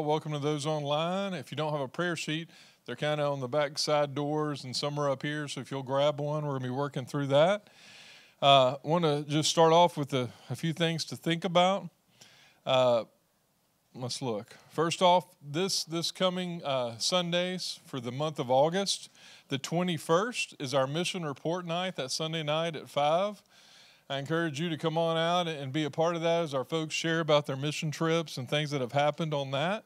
Welcome to those online. If you don't have a prayer sheet, they're kind of on the back side doors and some are up here. So if you'll grab one, we're going to be working through that. I uh, want to just start off with a, a, few things to think about. Uh, let's look. First off, this, this coming uh, Sundays for the month of August, the 21st is our mission report night, that Sunday night at 5. I encourage you to come on out and be a part of that as our folks share about their mission trips and things that have happened on that.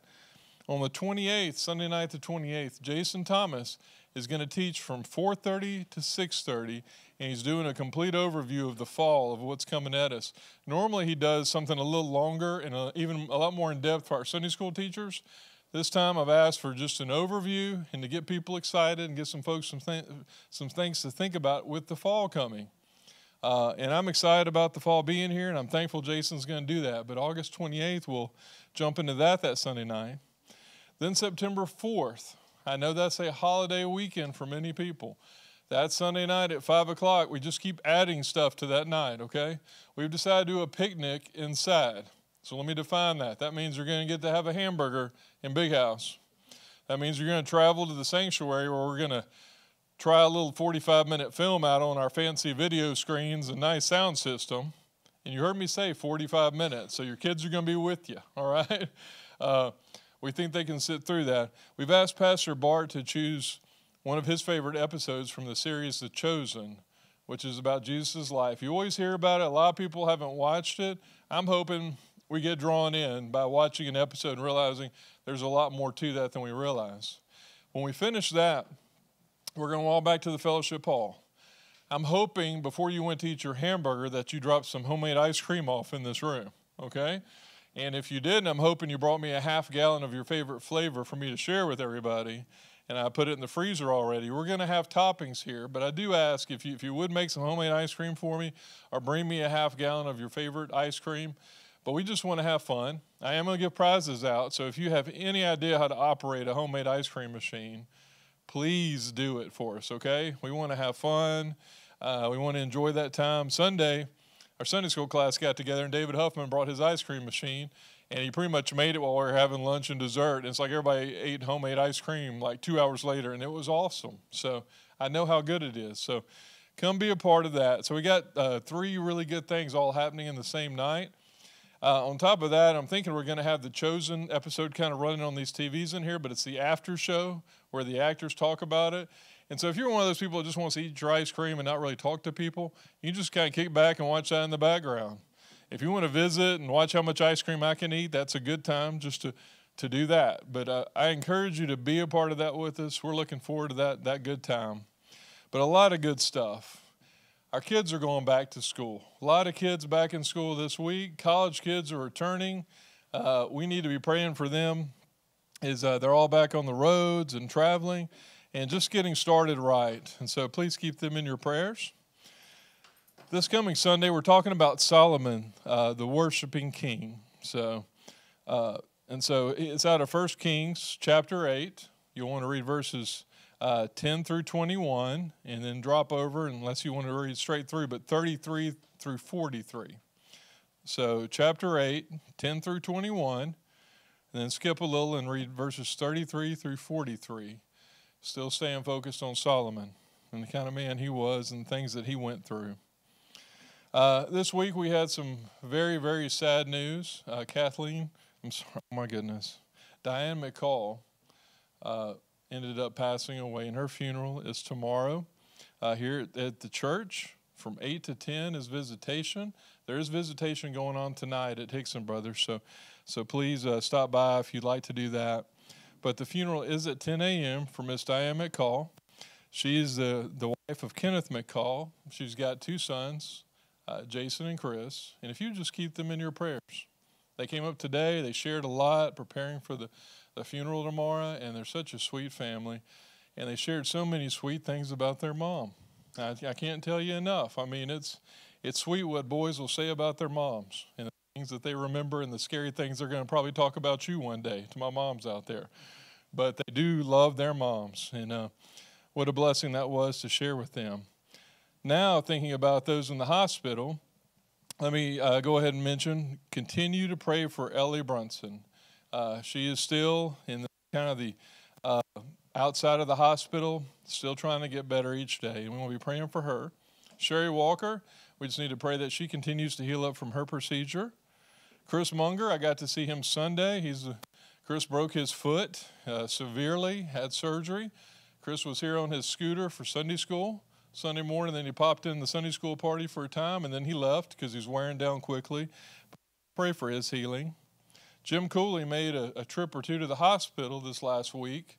On the 28th, Sunday night the 28th, Jason Thomas is going to teach from 4:30 to 6:30 and he's doing a complete overview of the fall of what's coming at us. Normally he does something a little longer and a, even a lot more in depth for our Sunday school teachers. This time I've asked for just an overview and to get people excited and get some folks some, th- some things to think about with the fall coming. Uh, and I'm excited about the fall being here, and I'm thankful Jason's going to do that. But August 28th, we'll jump into that that Sunday night. Then September 4th, I know that's a holiday weekend for many people. That Sunday night at 5 o'clock, we just keep adding stuff to that night, okay? We've decided to do a picnic inside. So let me define that. That means you're going to get to have a hamburger in Big House. That means you're going to travel to the sanctuary where we're going to try a little 45 minute film out on our fancy video screens and nice sound system. And you heard me say 45 minutes, so your kids are going to be with you, all right? Uh, we think they can sit through that. We've asked Pastor Bart to choose one of his favorite episodes from the series The Chosen, which is about Jesus' life. You always hear about it, a lot of people haven't watched it. I'm hoping we get drawn in by watching an episode and realizing there's a lot more to that than we realize. When we finish that, we're going to walk back to the fellowship hall. I'm hoping before you went to eat your hamburger that you dropped some homemade ice cream off in this room, okay? And if you didn't, I'm hoping you brought me a half gallon of your favorite flavor for me to share with everybody. And I put it in the freezer already. We're going to have toppings here, but I do ask if you, if you would make some homemade ice cream for me or bring me a half gallon of your favorite ice cream. But we just want to have fun. I am going to give prizes out. So if you have any idea how to operate a homemade ice cream machine, please do it for us, okay? We want to have fun. Uh, we want to enjoy that time. Sunday, our Sunday school class got together, and David Huffman brought his ice cream machine, and he pretty much made it while we were having lunch and dessert. And it's like everybody ate homemade ice cream like two hours later, and it was awesome. So I know how good it is. So come be a part of that. So we got uh, three really good things all happening in the same night. Uh, on top of that, I'm thinking we're going to have the Chosen episode kind of running on these TVs in here, but it's the after show where the actors talk about it. And so if you're one of those people that just wants to eat your ice cream and not really talk to people, you just kind of kick back and watch that in the background. If you want to visit and watch how much ice cream I can eat, that's a good time just to, to do that. But uh, I encourage you to be a part of that with us. We're looking forward to that, that good time. But a lot of good stuff. Our kids are going back to school. A lot of kids back in school this week. College kids are returning. Uh, we need to be praying for them. Is uh, they're all back on the roads and traveling, and just getting started right. And so please keep them in your prayers. This coming Sunday, we're talking about Solomon, uh, the worshiping king. So, uh, and so it's out of 1 Kings chapter 8. You'll want to read verses uh, 10 through 21, and then drop over, unless you want to read straight through, but 33 through 43. So, chapter 8, 10 through 21, and then skip a little and read verses 33 through 43. Still staying focused on Solomon and the kind of man he was and things that he went through. Uh, this week we had some very, very sad news. Uh, Kathleen, I'm sorry, oh my goodness, Diane McCall uh, ended up passing away, and her funeral is tomorrow uh, here at the church from 8 to 10 is visitation. There is visitation going on tonight at Hixson Brothers, so, so please uh, stop by if you'd like to do that. But the funeral is at 10 a.m. for Miss Diane McCall. She is the, the wife of Kenneth McCall. She's got two sons, uh, Jason and Chris. And if you just keep them in your prayers, they came up today, they shared a lot preparing for the the funeral tomorrow, and they're such a sweet family. And they shared so many sweet things about their mom. I, I can't tell you enough. I mean, it's, it's sweet what boys will say about their moms and things that they remember and the scary things they're going to probably talk about you one day to my moms out there. But they do love their moms, and uh, what a blessing that was to share with them. Now, thinking about those in the hospital, let me uh, go ahead and mention continue to pray for Ellie Brunson. Uh, she is still in the, kind of the uh, outside of the hospital, still trying to get better each day. And we will be praying for her. Sherry Walker, we just need to pray that she continues to heal up from her procedure. Chris Munger, I got to see him Sunday. He's Chris broke his foot uh, severely, had surgery. Chris was here on his scooter for Sunday school Sunday morning. Then he popped in the Sunday school party for a time, and then he left because he's wearing down quickly. Pray for his healing. Jim Cooley made a, a trip or two to the hospital this last week,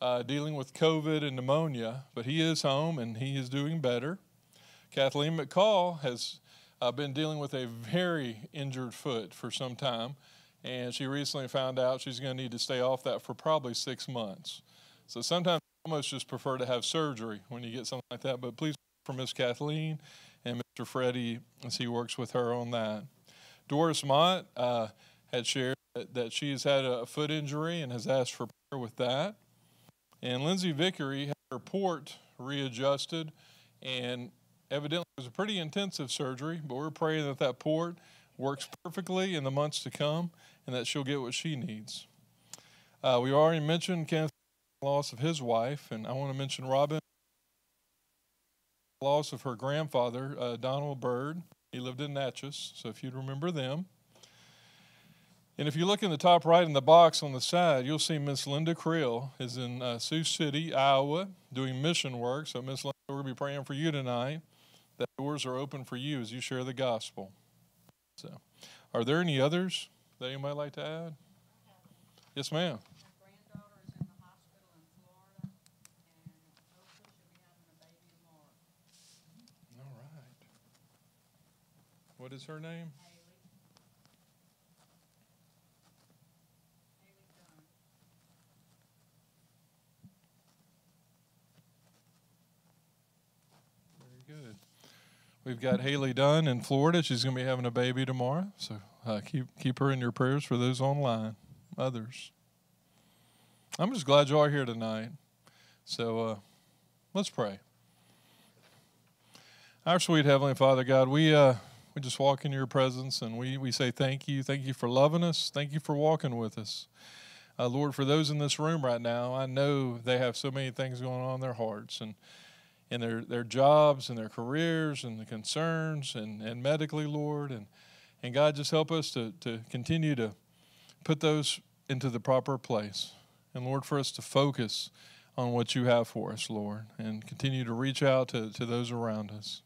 uh, dealing with COVID and pneumonia, but he is home and he is doing better. Kathleen McCall has uh, been dealing with a very injured foot for some time, and she recently found out she's going to need to stay off that for probably six months. So sometimes I almost just prefer to have surgery when you get something like that, but please for Miss Kathleen and Mr. Freddie as he works with her on that. Doris Mott uh, had shared that she has had a foot injury and has asked for prayer with that. And Lindsay Vickery had her port readjusted, and evidently was a pretty intensive surgery, but we're praying that that port works perfectly in the months to come and that she'll get what she needs. Uh, we already mentioned Kenneth's loss of his wife, and I want to mention Robin loss of her grandfather, uh, Donald Bird. He lived in Natchez, so if you'd remember them. And if you look in the top right in the box on the side, you'll see Miss Linda Creel is in uh, Sioux City, Iowa, doing mission work. So, Miss Linda, we're going to be praying for you tonight. Doors are open for you as you share the gospel. So, are there any others that you might like to add? Yes, ma'am. What is her name? Very good. We've got Haley Dunn in Florida. She's going to be having a baby tomorrow. So uh, keep, keep her in your prayers for those online, others. I'm just glad you are here tonight. So uh, let's pray. Our sweet Heavenly Father, God, we, uh, we just walk in your presence and we, we say thank you. Thank you for loving us. Thank you for walking with us. Uh, Lord, for those in this room right now, I know they have so many things going on in their hearts. And in their, their jobs and their careers and the concerns and, and medically, Lord. And, and God, just help us to, to continue to put those into the proper place. And Lord, for us to focus on what you have for us, Lord, and continue to reach out to, to those around us.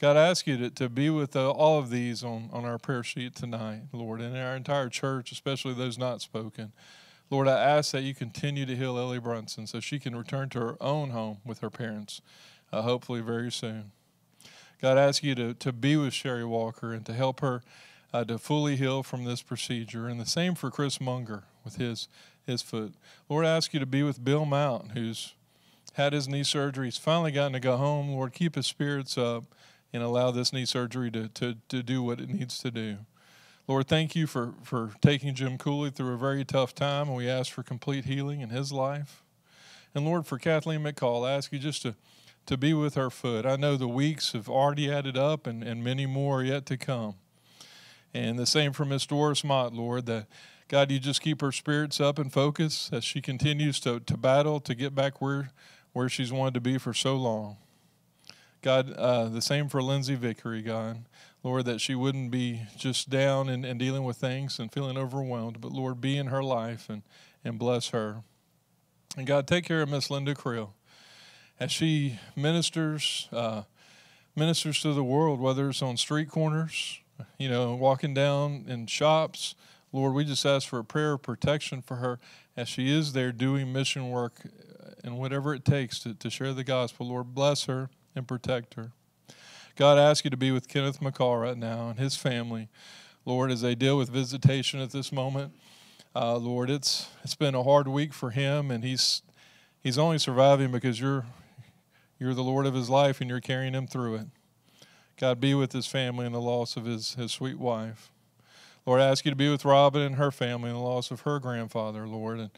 God, I ask you to, to be with uh, all of these on, on our prayer sheet tonight, Lord, and our entire church, especially those not spoken. Lord, I ask that you continue to heal Ellie Brunson so she can return to her own home with her parents, uh, hopefully very soon. God, I ask you to, to be with Sherry Walker and to help her uh, to fully heal from this procedure. And the same for Chris Munger with his, his foot. Lord, I ask you to be with Bill Mount, who's had his knee surgery. He's finally gotten to go home. Lord, keep his spirits up and allow this knee surgery to, to, to do what it needs to do. Lord, thank you for, for taking Jim Cooley through a very tough time, and we ask for complete healing in his life. And Lord, for Kathleen McCall, I ask you just to, to be with her foot. I know the weeks have already added up, and, and many more yet to come. And the same for Miss Doris Mott, Lord, that God, you just keep her spirits up and focus as she continues to, to battle to get back where, where she's wanted to be for so long. God, uh, the same for Lindsay Vickery, God. Lord, that she wouldn't be just down and, and dealing with things and feeling overwhelmed, but Lord, be in her life and, and bless her. And God, take care of Miss Linda Creel as she ministers, uh, ministers to the world, whether it's on street corners, you know, walking down in shops. Lord, we just ask for a prayer of protection for her as she is there doing mission work and whatever it takes to, to share the gospel. Lord, bless her and protect her. God, I ask you to be with Kenneth McCall right now and his family, Lord, as they deal with visitation at this moment. Uh, Lord, it's it's been a hard week for him, and he's he's only surviving because you're you're the Lord of his life and you're carrying him through it. God, be with his family and the loss of his, his sweet wife. Lord, I ask you to be with Robin and her family and the loss of her grandfather, Lord, and,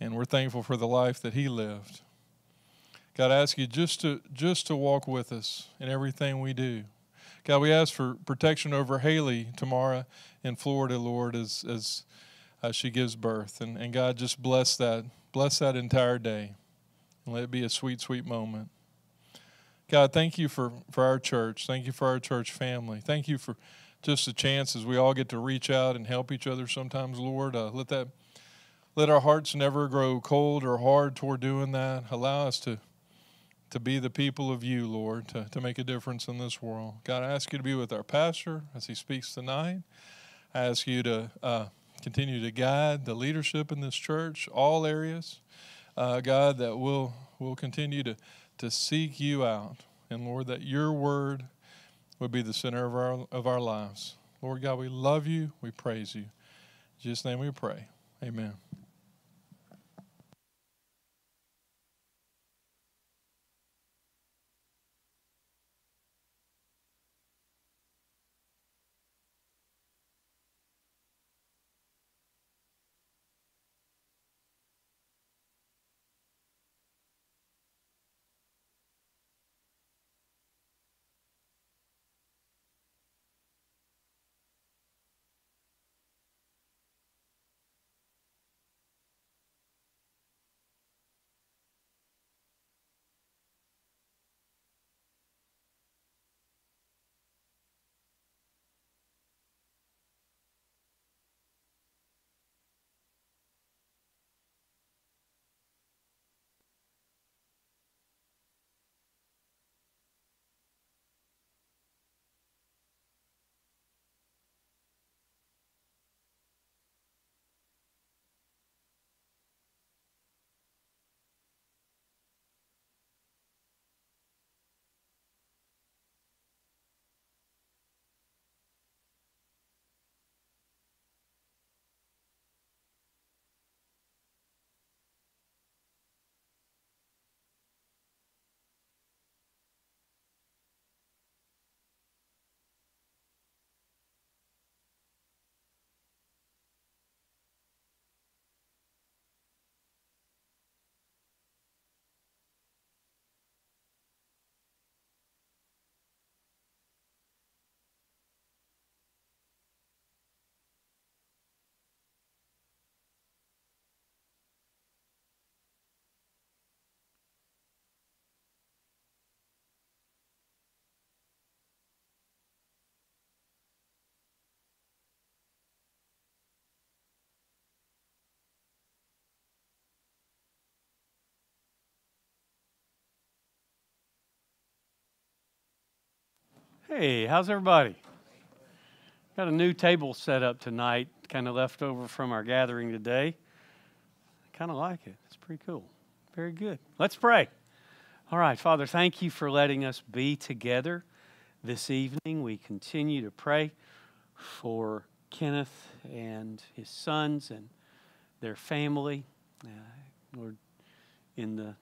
and we're thankful for the life that he lived. God, I ask you just to just to walk with us in everything we do. God, we ask for protection over Haley tomorrow in Florida, Lord, as as uh, she gives birth. And, and God, just bless that. Bless that entire day. And let it be a sweet, sweet moment. God, thank you for, for our church. Thank you for our church family. Thank you for just the chance as we all get to reach out and help each other sometimes, Lord. Uh, let that let our hearts never grow cold or hard toward doing that. Allow us to to be the people of you, Lord, to, to make a difference in this world. God, I ask you to be with our pastor as he speaks tonight. I ask you to uh, continue to guide the leadership in this church, all areas. Uh, God, that we'll, we'll continue to, to seek you out. And Lord, that your word would be the center of our, of our lives. Lord God, we love you. We praise you. In Jesus' name we pray. Amen. Hey, how's everybody? Got a new table set up tonight, kind of left over from our gathering today. Kind of like it. It's pretty cool. Very good. Let's pray. All right, Father, thank you for letting us be together this evening. We continue to pray for Kenneth and his sons and their family. Uh, Lord, in the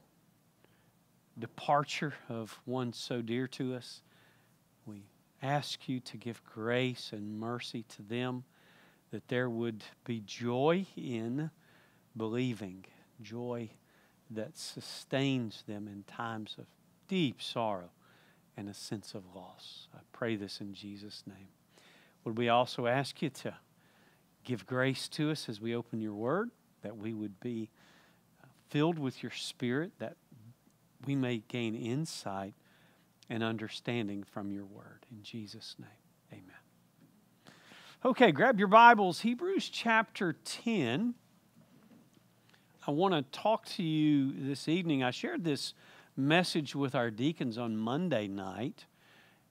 departure of one so dear to us. Ask you to give grace and mercy to them, that there would be joy in believing, joy that sustains them in times of deep sorrow and a sense of loss. I pray this in Jesus' name. Would we also ask you to give grace to us as we open your word, that we would be uh, filled with your spirit, that we may gain insight and understanding from your word. In Jesus' name, amen. Okay, grab your Bibles. Hebrews chapter 10. I want to talk to you this evening. I shared this message with our deacons on Monday night.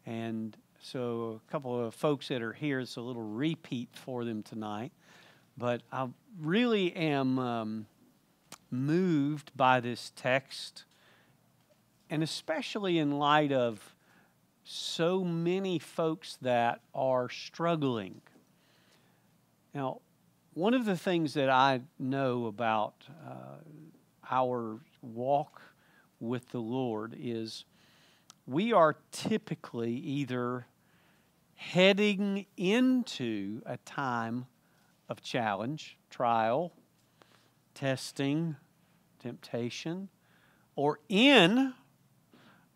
And so a couple of folks that are here, it's a little repeat for them tonight. But I really am um, moved by this text and especially in light of so many folks that are struggling. Now, one of the things that I know about uh, our walk with the Lord is we are typically either heading into a time of challenge, trial, testing, temptation, or in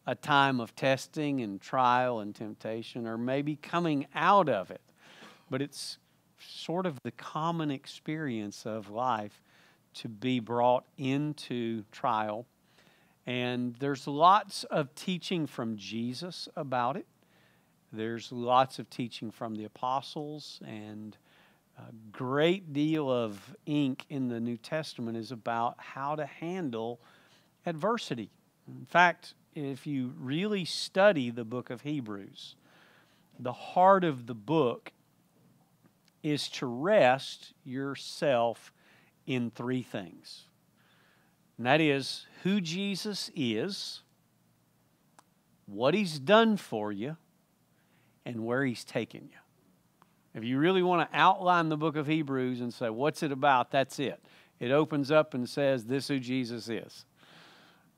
a time of testing and trial and temptation, or maybe coming out of it. But it's sort of the common experience of life to be brought into trial. And there's lots of teaching from Jesus about it. There's lots of teaching from the apostles, and a great deal of ink in the New Testament is about how to handle adversity. In fact, if you really study the book of Hebrews, the heart of the book is to rest yourself in three things. And that is who Jesus is, what he's done for you, and where he's taken you. If you really want to outline the book of Hebrews and say, what's it about? That's it. It opens up and says, this who Jesus is.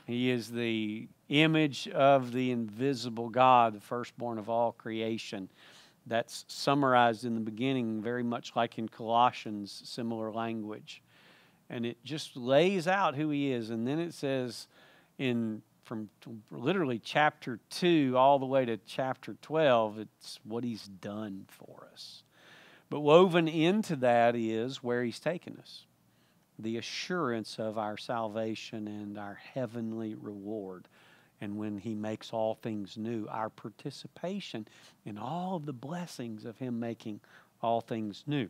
He is the image of the invisible God, the firstborn of all creation. That's summarized in the beginning, very much like in Colossians, similar language. And it just lays out who he is. And then it says in from literally chapter 2 all the way to chapter 12, it's what he's done for us. But woven into that is where he's taken us the assurance of our salvation and our heavenly reward. And when he makes all things new, our participation in all of the blessings of him making all things new.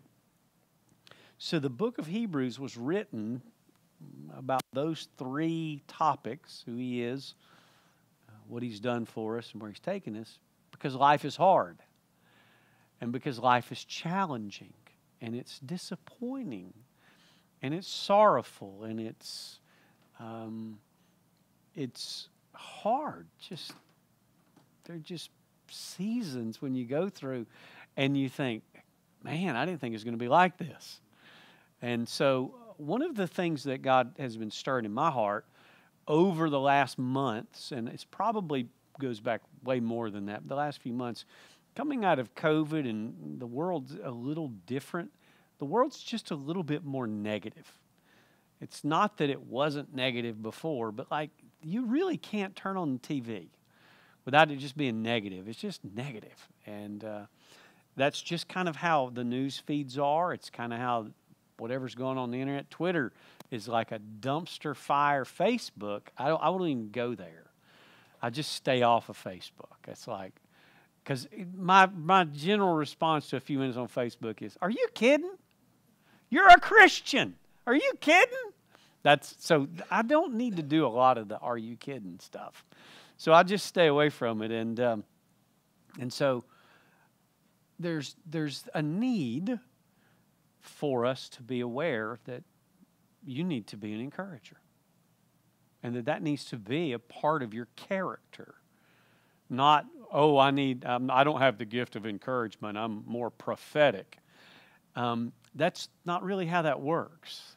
So the book of Hebrews was written about those three topics who he is, uh, what he's done for us, and where he's taken us, because life is hard and because life is challenging and it's disappointing and it's sorrowful and it's um, it's hard. Just they're just seasons when you go through, and you think, man, I didn't think it was going to be like this. And so, one of the things that God has been stirring in my heart over the last months, and it's probably goes back way more than that, the last few months, coming out of COVID and the world's a little different the world's just a little bit more negative. It's not that it wasn't negative before, but like you really can't turn on the TV without it just being negative. It's just negative. And uh, that's just kind of how the news feeds are. It's kind of how whatever's going on the internet. Twitter is like a dumpster fire. Facebook, I, don't, I won't even go there. I just stay off of Facebook. It's like, because my, my general response to a few minutes on Facebook is, Are you kidding? You're a Christian. Are you kidding? That's so I don't need to do a lot of the are you kidding stuff. So I just stay away from it and um, and so there's there's a need for us to be aware that you need to be an encourager and that that needs to be a part of your character not oh i need um, i don't have the gift of encouragement i'm more prophetic um, that's not really how that works.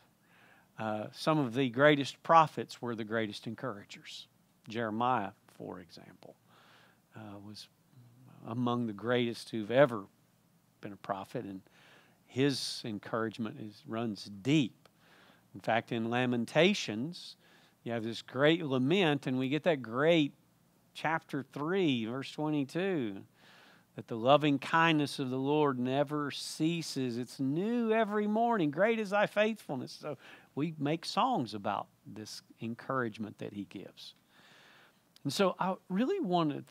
Uh, some of the greatest prophets were the greatest encouragers. Jeremiah, for example, uh, was among the greatest who've ever been a prophet, and his encouragement is, runs deep. In fact, in Lamentations, you have this great lament, and we get that great chapter 3, verse 22 that the loving kindness of the Lord never ceases. It's new every morning. Great is thy faithfulness. So we make songs about this encouragement that he gives. And so I really wanted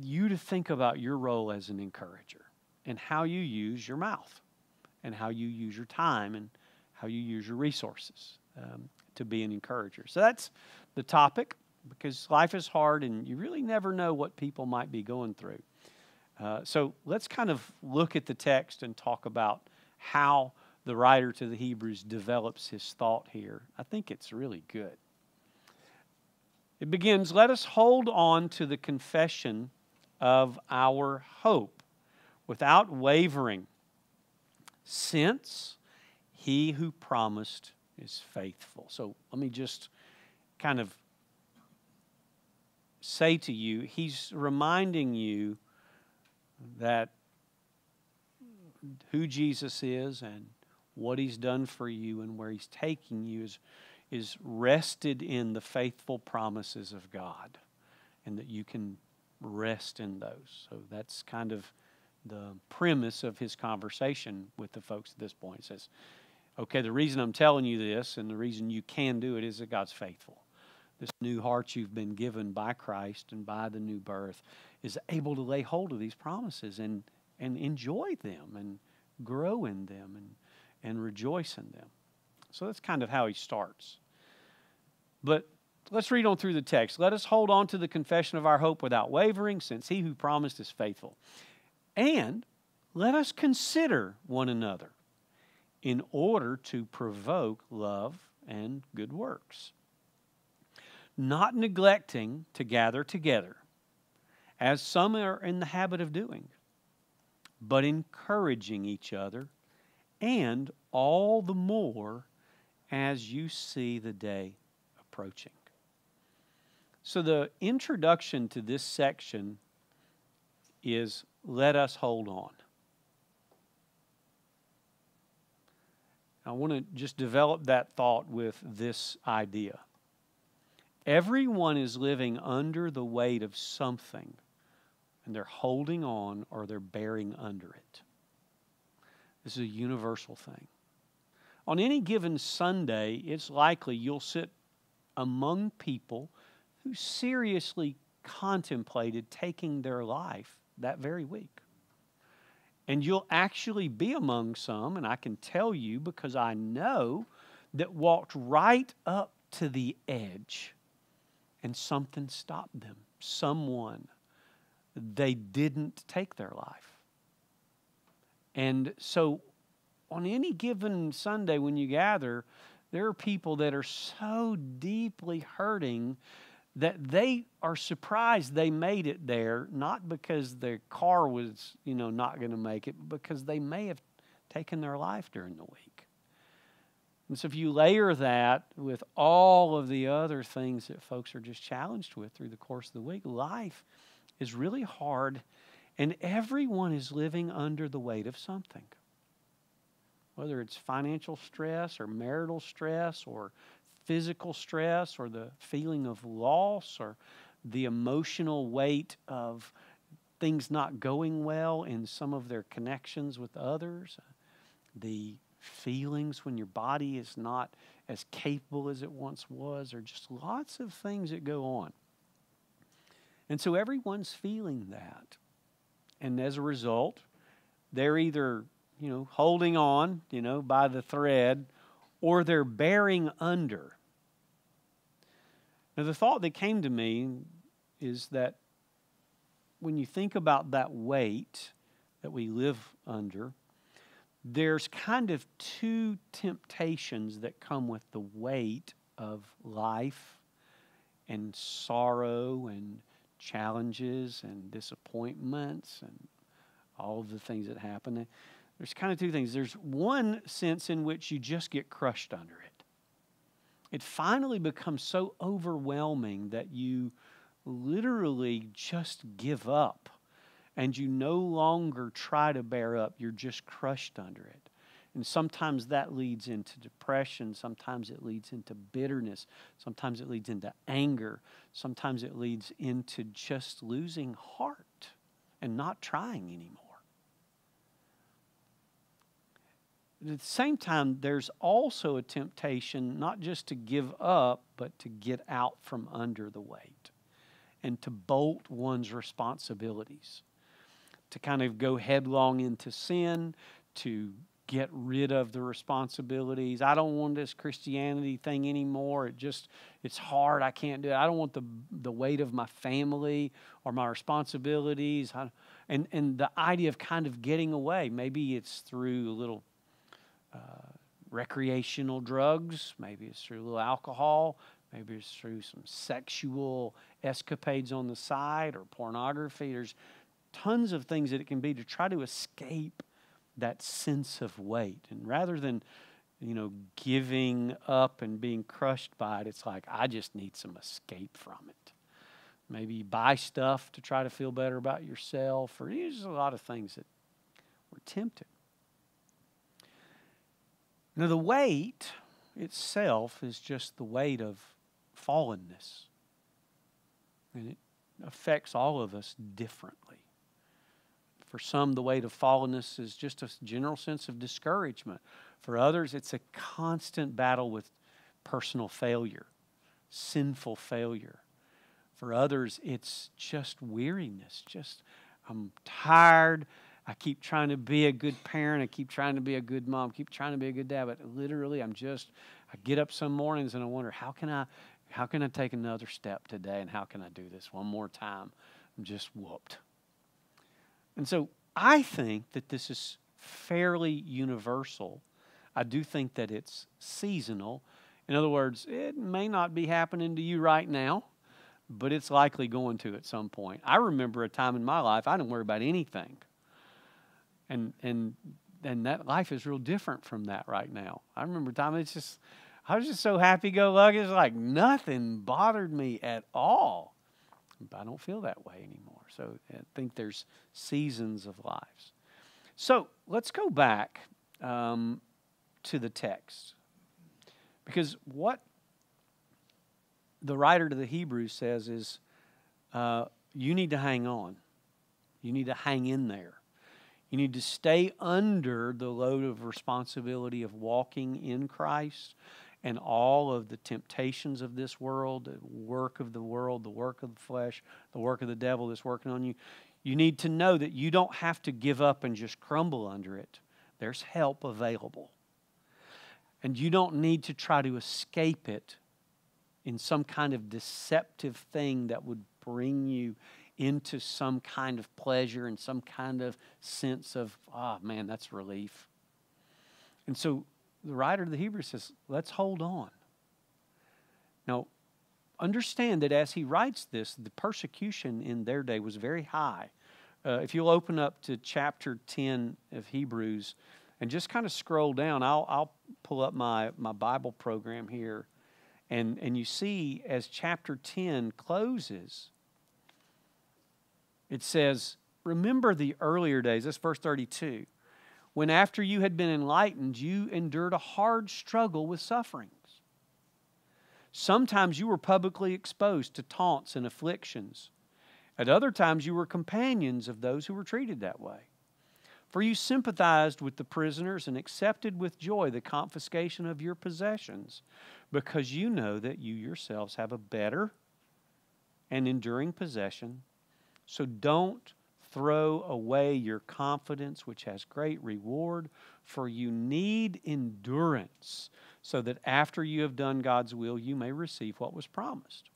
you to think about your role as an encourager and how you use your mouth and how you use your time and how you use your resources um, to be an encourager. So that's the topic because life is hard and you really never know what people might be going through. Uh, so let's kind of look at the text and talk about how the writer to the Hebrews develops his thought here. I think it's really good. It begins Let us hold on to the confession of our hope without wavering, since he who promised is faithful. So let me just kind of say to you, he's reminding you that who Jesus is and what he's done for you and where he's taking you is, is rested in the faithful promises of God and that you can rest in those. So that's kind of the premise of his conversation with the folks at this point. He says, Okay, the reason I'm telling you this and the reason you can do it is that God's faithful. This new heart you've been given by Christ and by the new birth is able to lay hold of these promises and, and enjoy them and grow in them and, and rejoice in them. So that's kind of how he starts. But let's read on through the text. Let us hold on to the confession of our hope without wavering, since he who promised is faithful. And let us consider one another in order to provoke love and good works. Not neglecting to gather together, as some are in the habit of doing, but encouraging each other, and all the more as you see the day approaching. So, the introduction to this section is let us hold on. I want to just develop that thought with this idea. Everyone is living under the weight of something, and they're holding on or they're bearing under it. This is a universal thing. On any given Sunday, it's likely you'll sit among people who seriously contemplated taking their life that very week. And you'll actually be among some, and I can tell you because I know that walked right up to the edge and something stopped them. Someone, they didn't take their life. And so on any given Sunday when you gather, there are people that are so deeply hurting that they are surprised they made it there, not because their car was, you know, not going to make it, but because they may have taken their life during the week. And so if you layer that with all of the other things that folks are just challenged with through the course of the week, life is really hard, and everyone is living under the weight of something. Whether it's financial stress or marital stress or physical stress or the feeling of loss or the emotional weight of things not going well in some of their connections with others, the feelings when your body is not as capable as it once was, or just lots of things that go on. And so everyone's feeling that. And as a result, they're either, you know, holding on, you know, by the thread, or they're bearing under. Now, the thought that came to me is that when you think about that weight that we live under, there's kind of two temptations that come with the weight of life and sorrow and challenges and disappointments and all of the things that happen. There's kind of two things. There's one sense in which you just get crushed under it it finally becomes so overwhelming that you literally just give up and you no longer try to bear up. You're just crushed under it. And sometimes that leads into depression. Sometimes it leads into bitterness. Sometimes it leads into anger. Sometimes it leads into just losing heart and not trying anymore. at the same time, there's also a temptation not just to give up, but to get out from under the weight and to bolt one's responsibilities, to kind of go headlong into sin, to get rid of the responsibilities. I don't want this Christianity thing anymore. It just it's hard. I can't do it. I don't want the the weight of my family or my responsibilities. I, and and the idea of kind of getting away. Maybe it's through a little uh, recreational drugs, maybe it's through a little alcohol, maybe it's through some sexual escapades on the side or pornography. There's tons of things that it can be to try to escape that sense of weight. And rather than, you know, giving up and being crushed by it, it's like, I just need some escape from it. Maybe buy stuff to try to feel better about yourself, or there's a lot of things that we're tempted. Now, the weight itself is just the weight of fallenness. And it affects all of us differently. For some, the weight of fallenness is just a general sense of discouragement. For others, it's a constant battle with personal failure, sinful failure. For others, it's just weariness. Just, I'm tired. I keep trying to be a good parent. I keep trying to be a good mom. I keep trying to be a good dad. But literally, I'm just, I get up some mornings and I wonder, how can I, how can I take another step today? And how can I do this one more time? I'm just whooped. And so I think that this is fairly universal. I do think that it's seasonal. In other words, it may not be happening to you right now, but it's likely going to at some point. I remember a time in my life I didn't worry about anything. And and and that life is real different from that right now. I remember a time it's just I was just so happy go lucky. It's like nothing bothered me at all. But I don't feel that way anymore. So I think there's seasons of lives. So let's go back um, to the text. Because what the writer to the Hebrews says is uh, you need to hang on, you need to hang in there. You need to stay under the load of responsibility of walking in Christ and all of the temptations of this world, the work of the world, the work of the flesh, the work of the devil that's working on you. You need to know that you don't have to give up and just crumble under it. There's help available. And you don't need to try to escape it in some kind of deceptive thing that would bring you into some kind of pleasure and some kind of sense of, ah, oh, man, that's relief. And so the writer of the Hebrews says, let's hold on. Now, understand that as he writes this, the persecution in their day was very high. Uh, if you'll open up to chapter 10 of Hebrews, and just kind of scroll down. I'll, I'll pull up my, my Bible program here. And, and you see, as chapter 10 closes, it says, Remember the earlier days. That's verse 32. When after you had been enlightened, you endured a hard struggle with sufferings. Sometimes you were publicly exposed to taunts and afflictions. At other times, you were companions of those who were treated that way. For you sympathized with the prisoners and accepted with joy the confiscation of your possessions, because you know that you yourselves have a better and enduring possession. So don't throw away your confidence, which has great reward, for you need endurance, so that after you have done God's will, you may receive what was promised.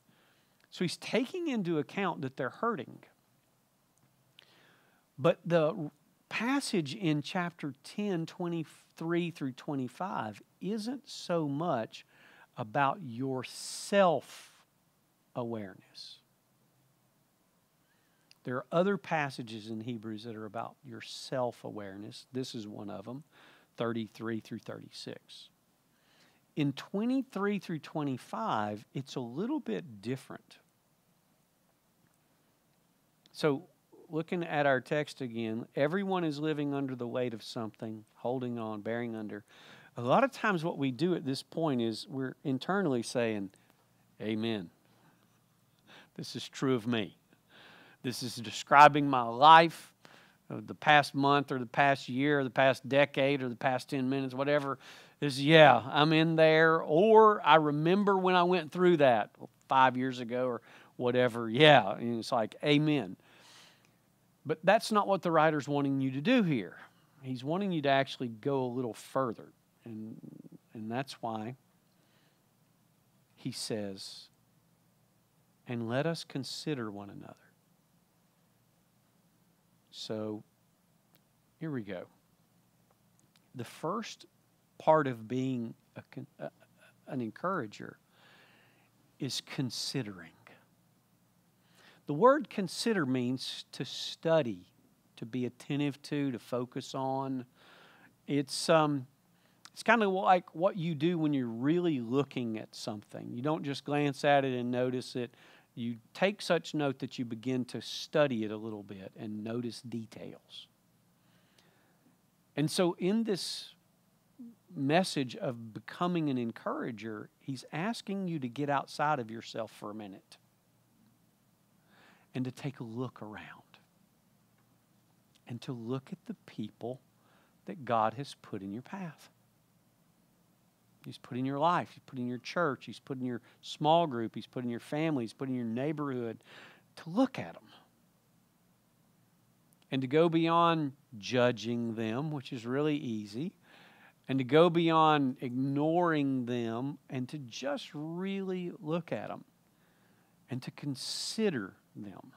So he's taking into account that they're hurting. But the passage in chapter 10, 23 through 25 isn't so much about your self awareness. There are other passages in Hebrews that are about your self awareness. This is one of them, 33 through 36. In 23 through 25, it's a little bit different. So, looking at our text again, everyone is living under the weight of something, holding on, bearing under. A lot of times, what we do at this point is we're internally saying, Amen. This is true of me. This is describing my life, uh, the past month or the past year or the past decade or the past 10 minutes, whatever. Is yeah, I'm in there. Or I remember when I went through that five years ago or whatever. Yeah. And it's like, Amen. But that's not what the writer's wanting you to do here. He's wanting you to actually go a little further. And, and that's why he says, and let us consider one another. So here we go. The first part of being a, a, an encourager is considering. The word consider means to study, to be attentive to, to focus on. It's um, it's kind of like what you do when you're really looking at something. You don't just glance at it and notice it. You take such note that you begin to study it a little bit and notice details. And so, in this message of becoming an encourager, he's asking you to get outside of yourself for a minute and to take a look around and to look at the people that God has put in your path. He's put in your life, He's put in your church, He's put in your small group, He's put in your family, He's put in your neighborhood, to look at them. And to go beyond judging them, which is really easy, and to go beyond ignoring them and to just really look at them and to consider them.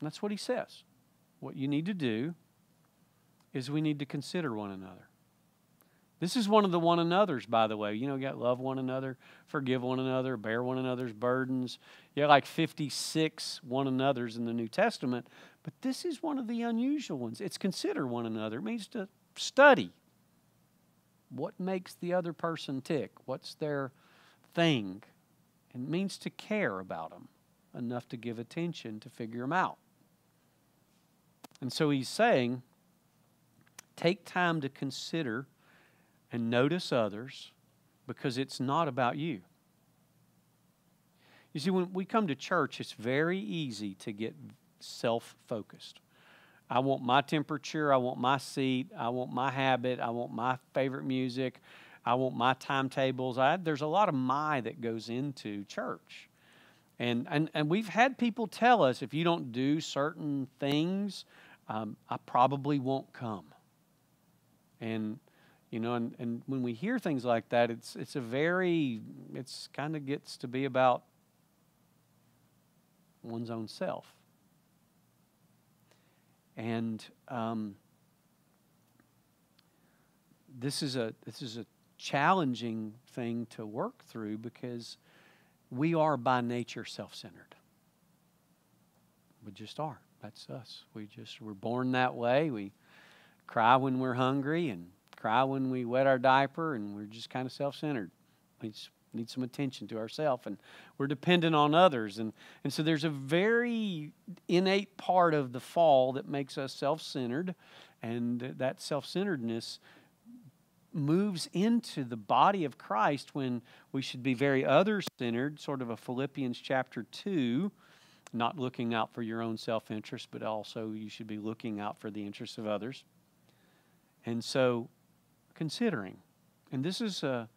And that's what he says. What you need to do is we need to consider one another. This is one of the one another's, by the way. You know, you got love one another, forgive one another, bear one another's burdens. You got like 56 one another's in the New Testament, but this is one of the unusual ones. It's consider one another. It means to study, what makes the other person tick? What's their thing? It means to care about them enough to give attention to figure them out. And so he's saying, take time to consider and notice others because it's not about you. You see, when we come to church, it's very easy to get self focused. I want my temperature. I want my seat. I want my habit. I want my favorite music. I want my timetables. I, there's a lot of my that goes into church. And, and, and we've had people tell us if you don't do certain things, um, I probably won't come. And, you know, and, and when we hear things like that, it's, it's a very, it's kind of gets to be about one's own self. And um, this is a this is a challenging thing to work through because we are by nature self-centered. We just are. That's us. We just we're born that way. We cry when we're hungry and cry when we wet our diaper and we're just kind of self-centered. We need some attention to ourselves and we're dependent on others and, and so there's a very innate part of the fall that makes us self-centered and that self-centeredness moves into the body of christ when we should be very other-centered sort of a philippians chapter 2 not looking out for your own self-interest but also you should be looking out for the interests of others and so considering and this is a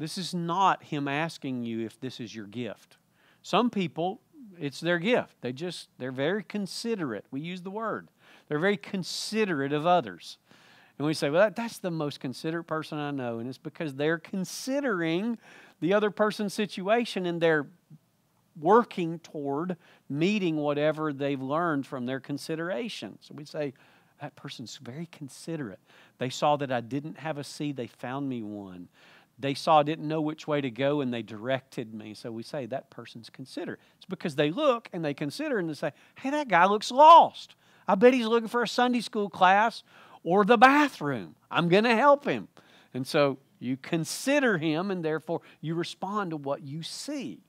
this is not him asking you if this is your gift. Some people, it's their gift. They just, they're very considerate. We use the word. They're very considerate of others. And we say, well, that, that's the most considerate person I know. And it's because they're considering the other person's situation and they're working toward meeting whatever they've learned from their consideration. So we say, that person's very considerate. They saw that I didn't have a C, they found me one they saw I didn't know which way to go and they directed me. So we say that person's considerate. It's because they look and they consider and they say, hey, that guy looks lost. I bet he's looking for a Sunday school class or the bathroom. I'm going to help him. And so you consider him and therefore you respond to what you see.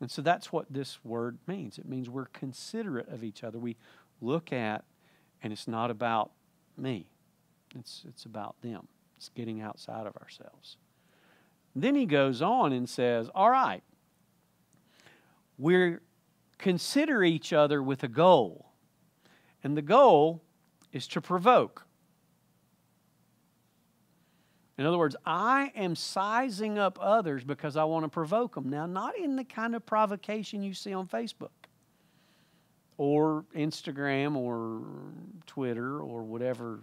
And so that's what this word means. It means we're considerate of each other. We look at, and it's not about me, it's, it's about them. It's getting outside of ourselves. Then he goes on and says, All right, we're consider each other with a goal. And the goal is to provoke. In other words, I am sizing up others because I want to provoke them. Now, not in the kind of provocation you see on Facebook or Instagram or Twitter or whatever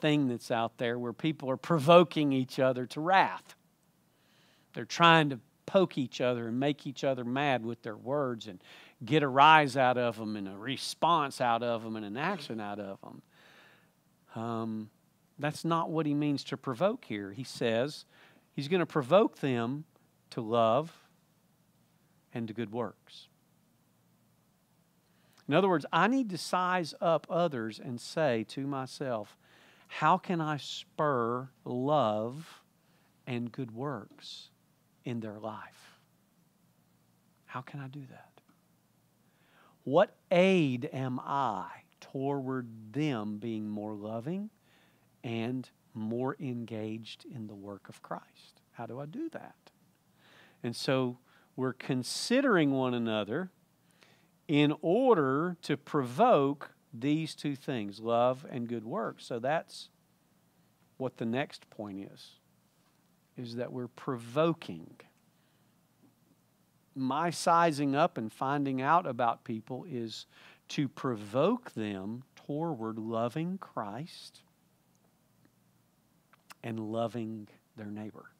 thing that's out there where people are provoking each other to wrath. They're trying to poke each other and make each other mad with their words and get a rise out of them and a response out of them and an action out of them. Um, that's not what he means to provoke here. He says he's going to provoke them to love and to good works. In other words, I need to size up others and say to myself, how can I spur love and good works? in their life. How can I do that? What aid am I toward them being more loving and more engaged in the work of Christ? How do I do that? And so we're considering one another in order to provoke these two things, love and good works. So that's what the next point is is that we're provoking. My sizing up and finding out about people is to provoke them toward loving Christ and loving their neighbor.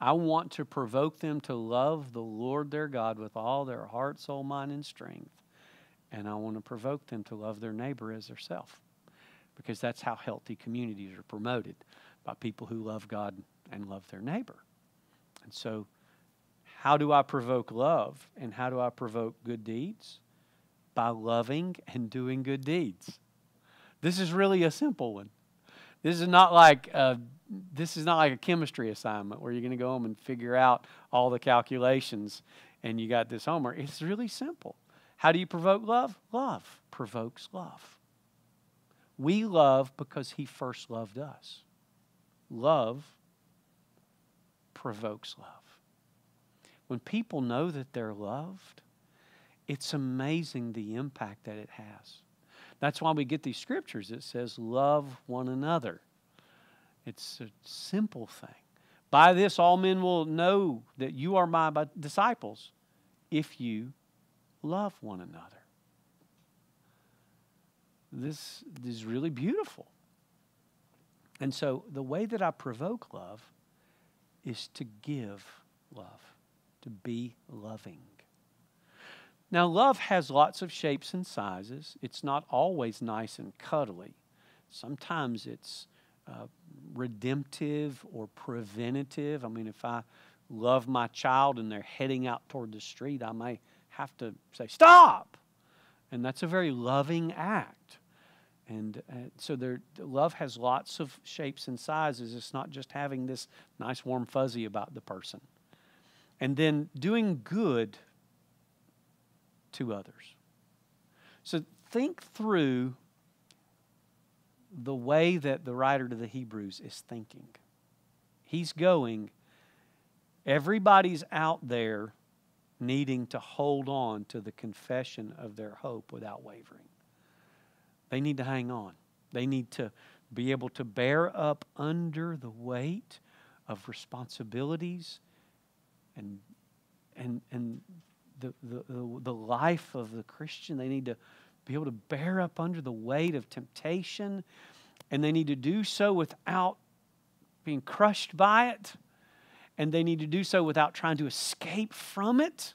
I want to provoke them to love the Lord their God with all their heart, soul, mind, and strength. And I want to provoke them to love their neighbor as theirself. Because that's how healthy communities are promoted by people who love God and love their neighbor. And so, how do I provoke love and how do I provoke good deeds? By loving and doing good deeds. This is really a simple one. This is not like a, this is not like a chemistry assignment where you're going to go home and figure out all the calculations and you got this homework. It's really simple. How do you provoke love? Love provokes love. We love because he first loved us. Love provokes love. When people know that they're loved, it's amazing the impact that it has. That's why we get these scriptures that says, Love one another. It's a simple thing. By this, all men will know that you are my disciples if you love one another. This is really beautiful. And so, the way that I provoke love is to give love, to be loving. Now, love has lots of shapes and sizes. It's not always nice and cuddly. Sometimes it's uh, redemptive or preventative. I mean, if I love my child and they're heading out toward the street, I may have to say, Stop! And that's a very loving act. And uh, so there, love has lots of shapes and sizes. It's not just having this nice warm fuzzy about the person. And then doing good to others. So think through the way that the writer to the Hebrews is thinking. He's going, everybody's out there needing to hold on to the confession of their hope without wavering. They need to hang on. They need to be able to bear up under the weight of responsibilities and and and the, the, the life of the Christian. They need to be able to bear up under the weight of temptation, and they need to do so without being crushed by it, and they need to do so without trying to escape from it.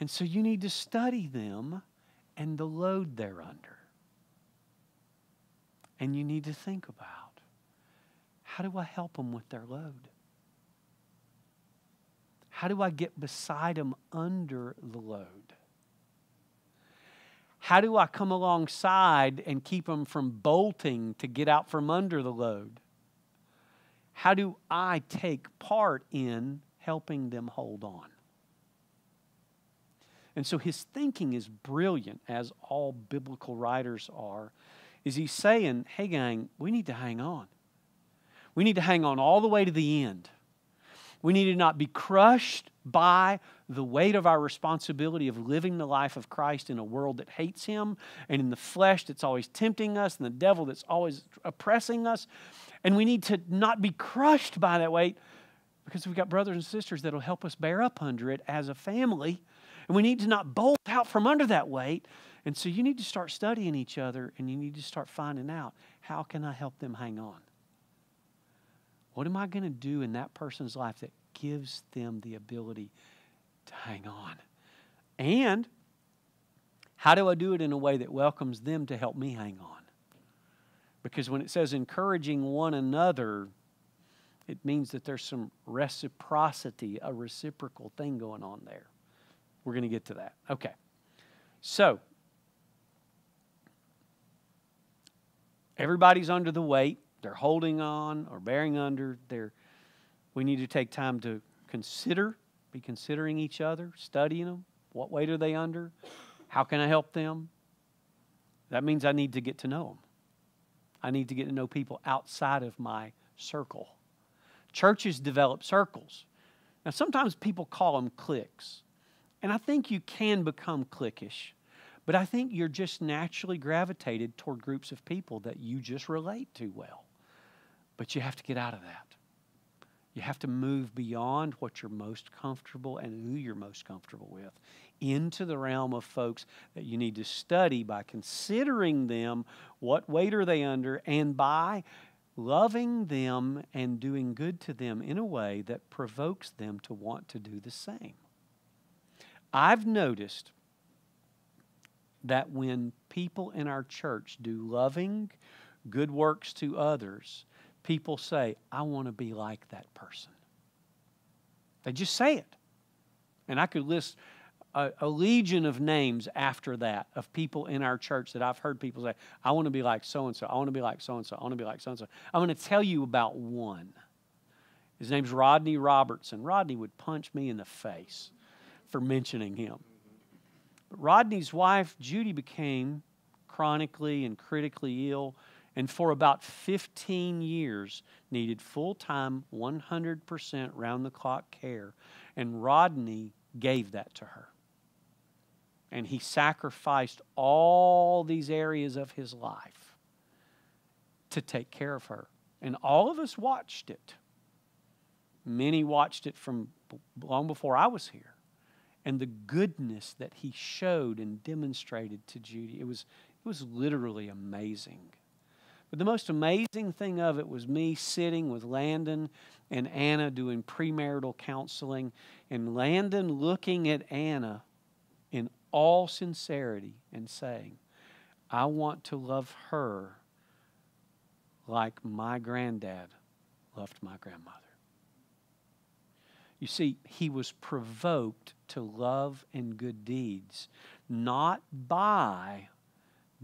And so you need to study them and the load they're under. And you need to think about how do I help them with their load? How do I get beside them under the load? How do I come alongside and keep them from bolting to get out from under the load? How do I take part in helping them hold on? And so his thinking is brilliant, as all biblical writers are. Is he saying, hey, gang, we need to hang on. We need to hang on all the way to the end. We need to not be crushed by the weight of our responsibility of living the life of Christ in a world that hates Him and in the flesh that's always tempting us and the devil that's always oppressing us. And we need to not be crushed by that weight because we've got brothers and sisters that'll help us bear up under it as a family. And we need to not bolt out from under that weight. And so you need to start studying each other and you need to start finding out how can I help them hang on? What am I going to do in that person's life that gives them the ability to hang on? And how do I do it in a way that welcomes them to help me hang on? Because when it says encouraging one another, it means that there's some reciprocity, a reciprocal thing going on there. We're going to get to that. Okay. So, everybody's under the weight they're holding on or bearing under. They're, we need to take time to consider, be considering each other, studying them. What weight are they under? How can I help them? That means I need to get to know them. I need to get to know people outside of my circle. Churches develop circles. Now, sometimes people call them cliques. And I think you can become cliquish But I think you're just naturally gravitated toward groups of people that you just relate to well. But you have to get out of that. You have to move beyond what you're most comfortable and who you're most comfortable with into the realm of folks that you need to study by considering them, what weight are they under, and by loving them and doing good to them in a way that provokes them to want to do the same. I've noticed that when people in our church do loving, good works to others, people say, I want to be like that person. They just say it. And I could list a, a, legion of names after that of people in our church that I've heard people say, I want to be like so and so. I want to be like so and so. I want to be like so and so. I'm going to tell you about one. His name's Rodney Robertson. Rodney would punch me in the face for mentioning him. But Rodney's wife, Judy, became chronically and critically ill, and for about 15 years needed full time, 100% round the clock care. And Rodney gave that to her. And he sacrificed all these areas of his life to take care of her. And all of us watched it. Many watched it from long before I was here. And the goodness that he showed and demonstrated to Judy, it was, it was literally amazing. But the most amazing thing of it was me sitting with Landon and Anna doing premarital counseling, and Landon looking at Anna in all sincerity and saying, I want to love her like my granddad loved my grandmother. You see, he was provoked to love and good deeds, not by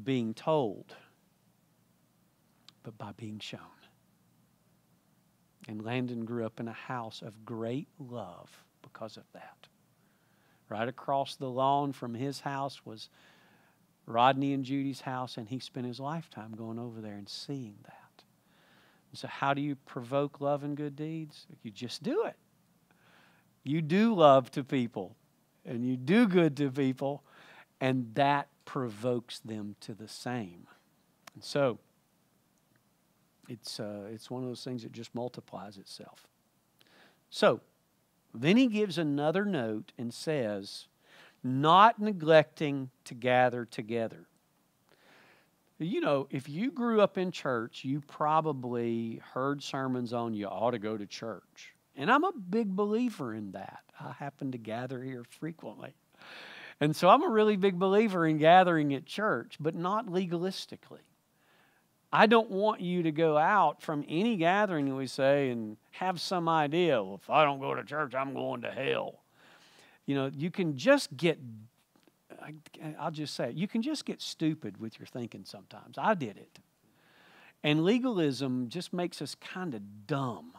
being told, but by being shown. And Landon grew up in a house of great love because of that. Right across the lawn from his house was Rodney and Judy's house, and he spent his lifetime going over there and seeing that. And so, how do you provoke love and good deeds? You just do it. You do love to people, and you do good to people, and that provokes them to the same. And so, it's, uh, it's one of those things that just multiplies itself. So, then he gives another note and says, not neglecting to gather together. You know, if you grew up in church, you probably heard sermons on you ought to go to church. And I'm a big believer in that. I happen to gather here frequently. And so I'm a really big believer in gathering at church, but not legalistically. I don't want you to go out from any gathering, we say, and have some idea, well, if I don't go to church, I'm going to hell. You know, you can just get, I'll just say it, you can just get stupid with your thinking sometimes. I did it. And legalism just makes us kind of dumb.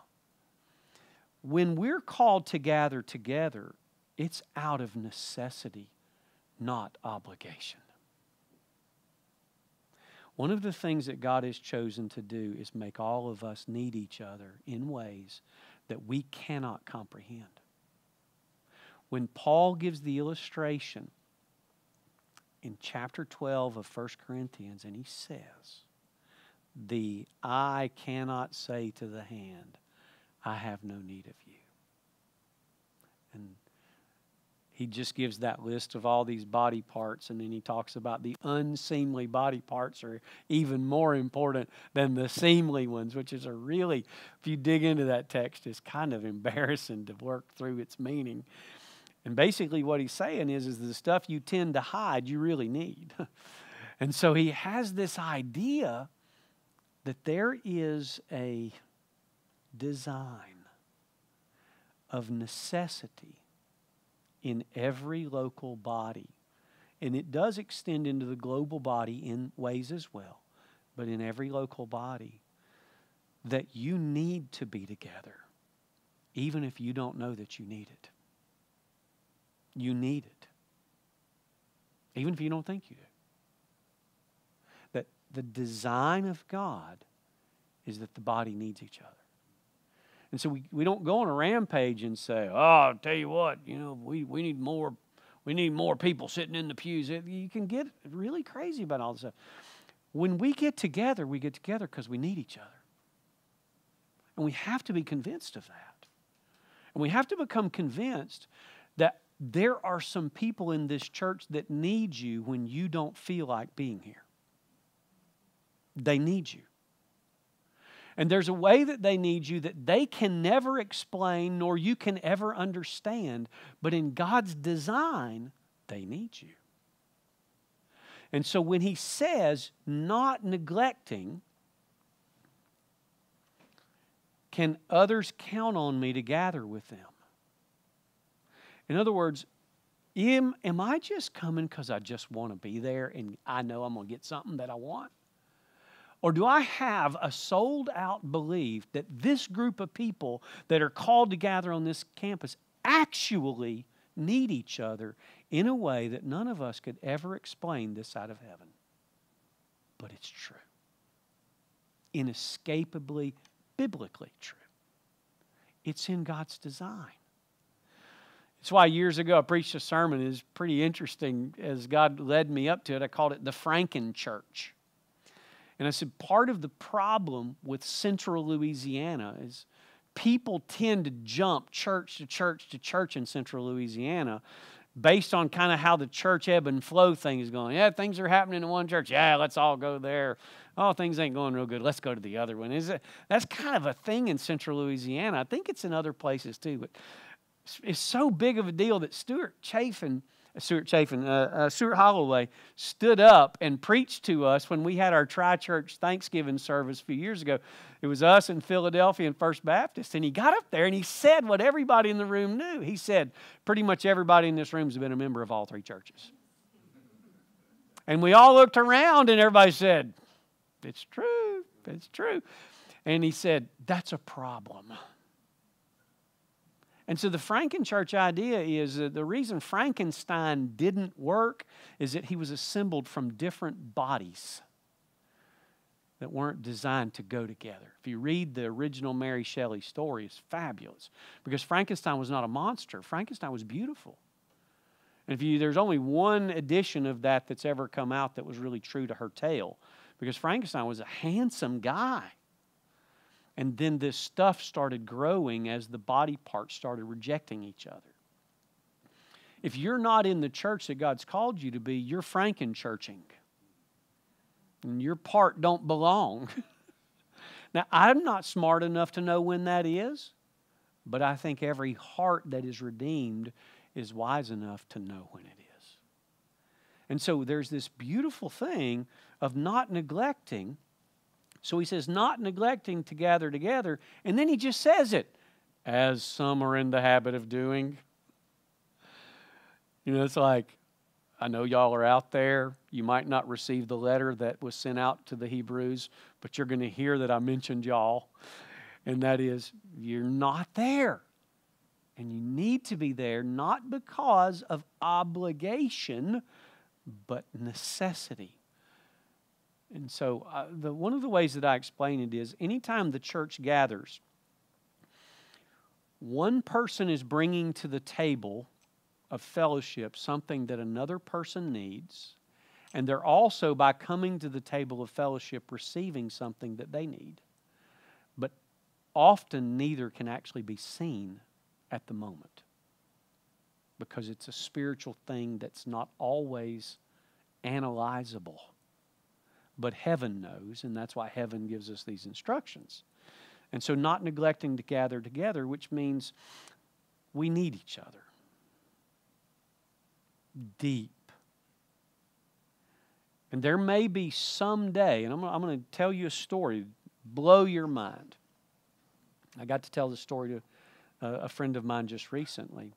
When we're called to gather together, it's out of necessity, not obligation. One of the things that God has chosen to do is make all of us need each other in ways that we cannot comprehend. When Paul gives the illustration in chapter 12 of 1 Corinthians, and he says, The eye cannot say to the hand, I have no need of you. And he just gives that list of all these body parts and then he talks about the unseemly body parts are even more important than the seemly ones which is a really if you dig into that text it's kind of embarrassing to work through its meaning. And basically what he's saying is is the stuff you tend to hide you really need. And so he has this idea that there is a design of necessity in every local body. And it does extend into the global body in ways as well, but in every local body, that you need to be together, even if you don't know that you need it. You need it, even if you don't think you do. That the design of God is that the body needs each other. And so we, we don't go on a rampage and say, oh, I'll tell you what, you know, we, we need more We need more people sitting in the pews. You can get really crazy about all this stuff. When we get together, we get together because we need each other. And we have to be convinced of that. And we have to become convinced that there are some people in this church that need you when you don't feel like being here. They need you. And there's a way that they need you that they can never explain nor you can ever understand, but in God's design, they need you. And so when he says not neglecting, can others count on me to gather with them? In other words, am, am I just coming because I just want to be there and I know I'm going to get something that I want? Or do I have a sold out belief that this group of people that are called to gather on this campus actually need each other in a way that none of us could ever explain this side of heaven? But it's true. Inescapably, biblically true. It's in God's design. That's why years ago I preached a sermon. It was pretty interesting as God led me up to it. I called it the Franken Church. And I said, part of the problem with central Louisiana is people tend to jump church to church to church in central Louisiana based on kind of how the church ebb and flow thing is going. Yeah, things are happening in one church. Yeah, let's all go there. Oh, things ain't going real good. Let's go to the other one. Is it? That's kind of a thing in central Louisiana. I think it's in other places too, but it's so big of a deal that Stuart Chafin – Stuart Chafin, uh, uh, Stuart Holloway stood up and preached to us when we had our tri church Thanksgiving service a few years ago. It was us in Philadelphia and First Baptist. And he got up there and he said what everybody in the room knew. He said, Pretty much everybody in this room has been a member of all three churches. And we all looked around and everybody said, It's true. It's true. And he said, That's a problem. And so the Frankenchurch idea is that the reason Frankenstein didn't work is that he was assembled from different bodies that weren't designed to go together. If you read the original Mary Shelley story, it's fabulous because Frankenstein was not a monster. Frankenstein was beautiful. And if you, there's only one edition of that that's ever come out that was really true to her tale because Frankenstein was a handsome guy. And then this stuff started growing as the body parts started rejecting each other. If you're not in the church that God's called you to be, you're frankenchurching. And your part don't belong. now, I'm not smart enough to know when that is, but I think every heart that is redeemed is wise enough to know when it is. And so there's this beautiful thing of not neglecting so he says, not neglecting to gather together. And then he just says it, as some are in the habit of doing. You know, it's like, I know y'all are out there. You might not receive the letter that was sent out to the Hebrews, but you're going to hear that I mentioned y'all. And that is, you're not there. And you need to be there not because of obligation, but necessity. And so, uh, the, one of the ways that I explain it is anytime the church gathers, one person is bringing to the table of fellowship something that another person needs, and they're also, by coming to the table of fellowship, receiving something that they need. But often, neither can actually be seen at the moment because it's a spiritual thing that's not always analyzable but heaven knows, and that's why heaven gives us these instructions. And so, not neglecting to gather together, which means we need each other. Deep. And there may be someday, and I'm, I'm going to tell you a story, blow your mind. I got to tell the story to a, a friend of mine just recently.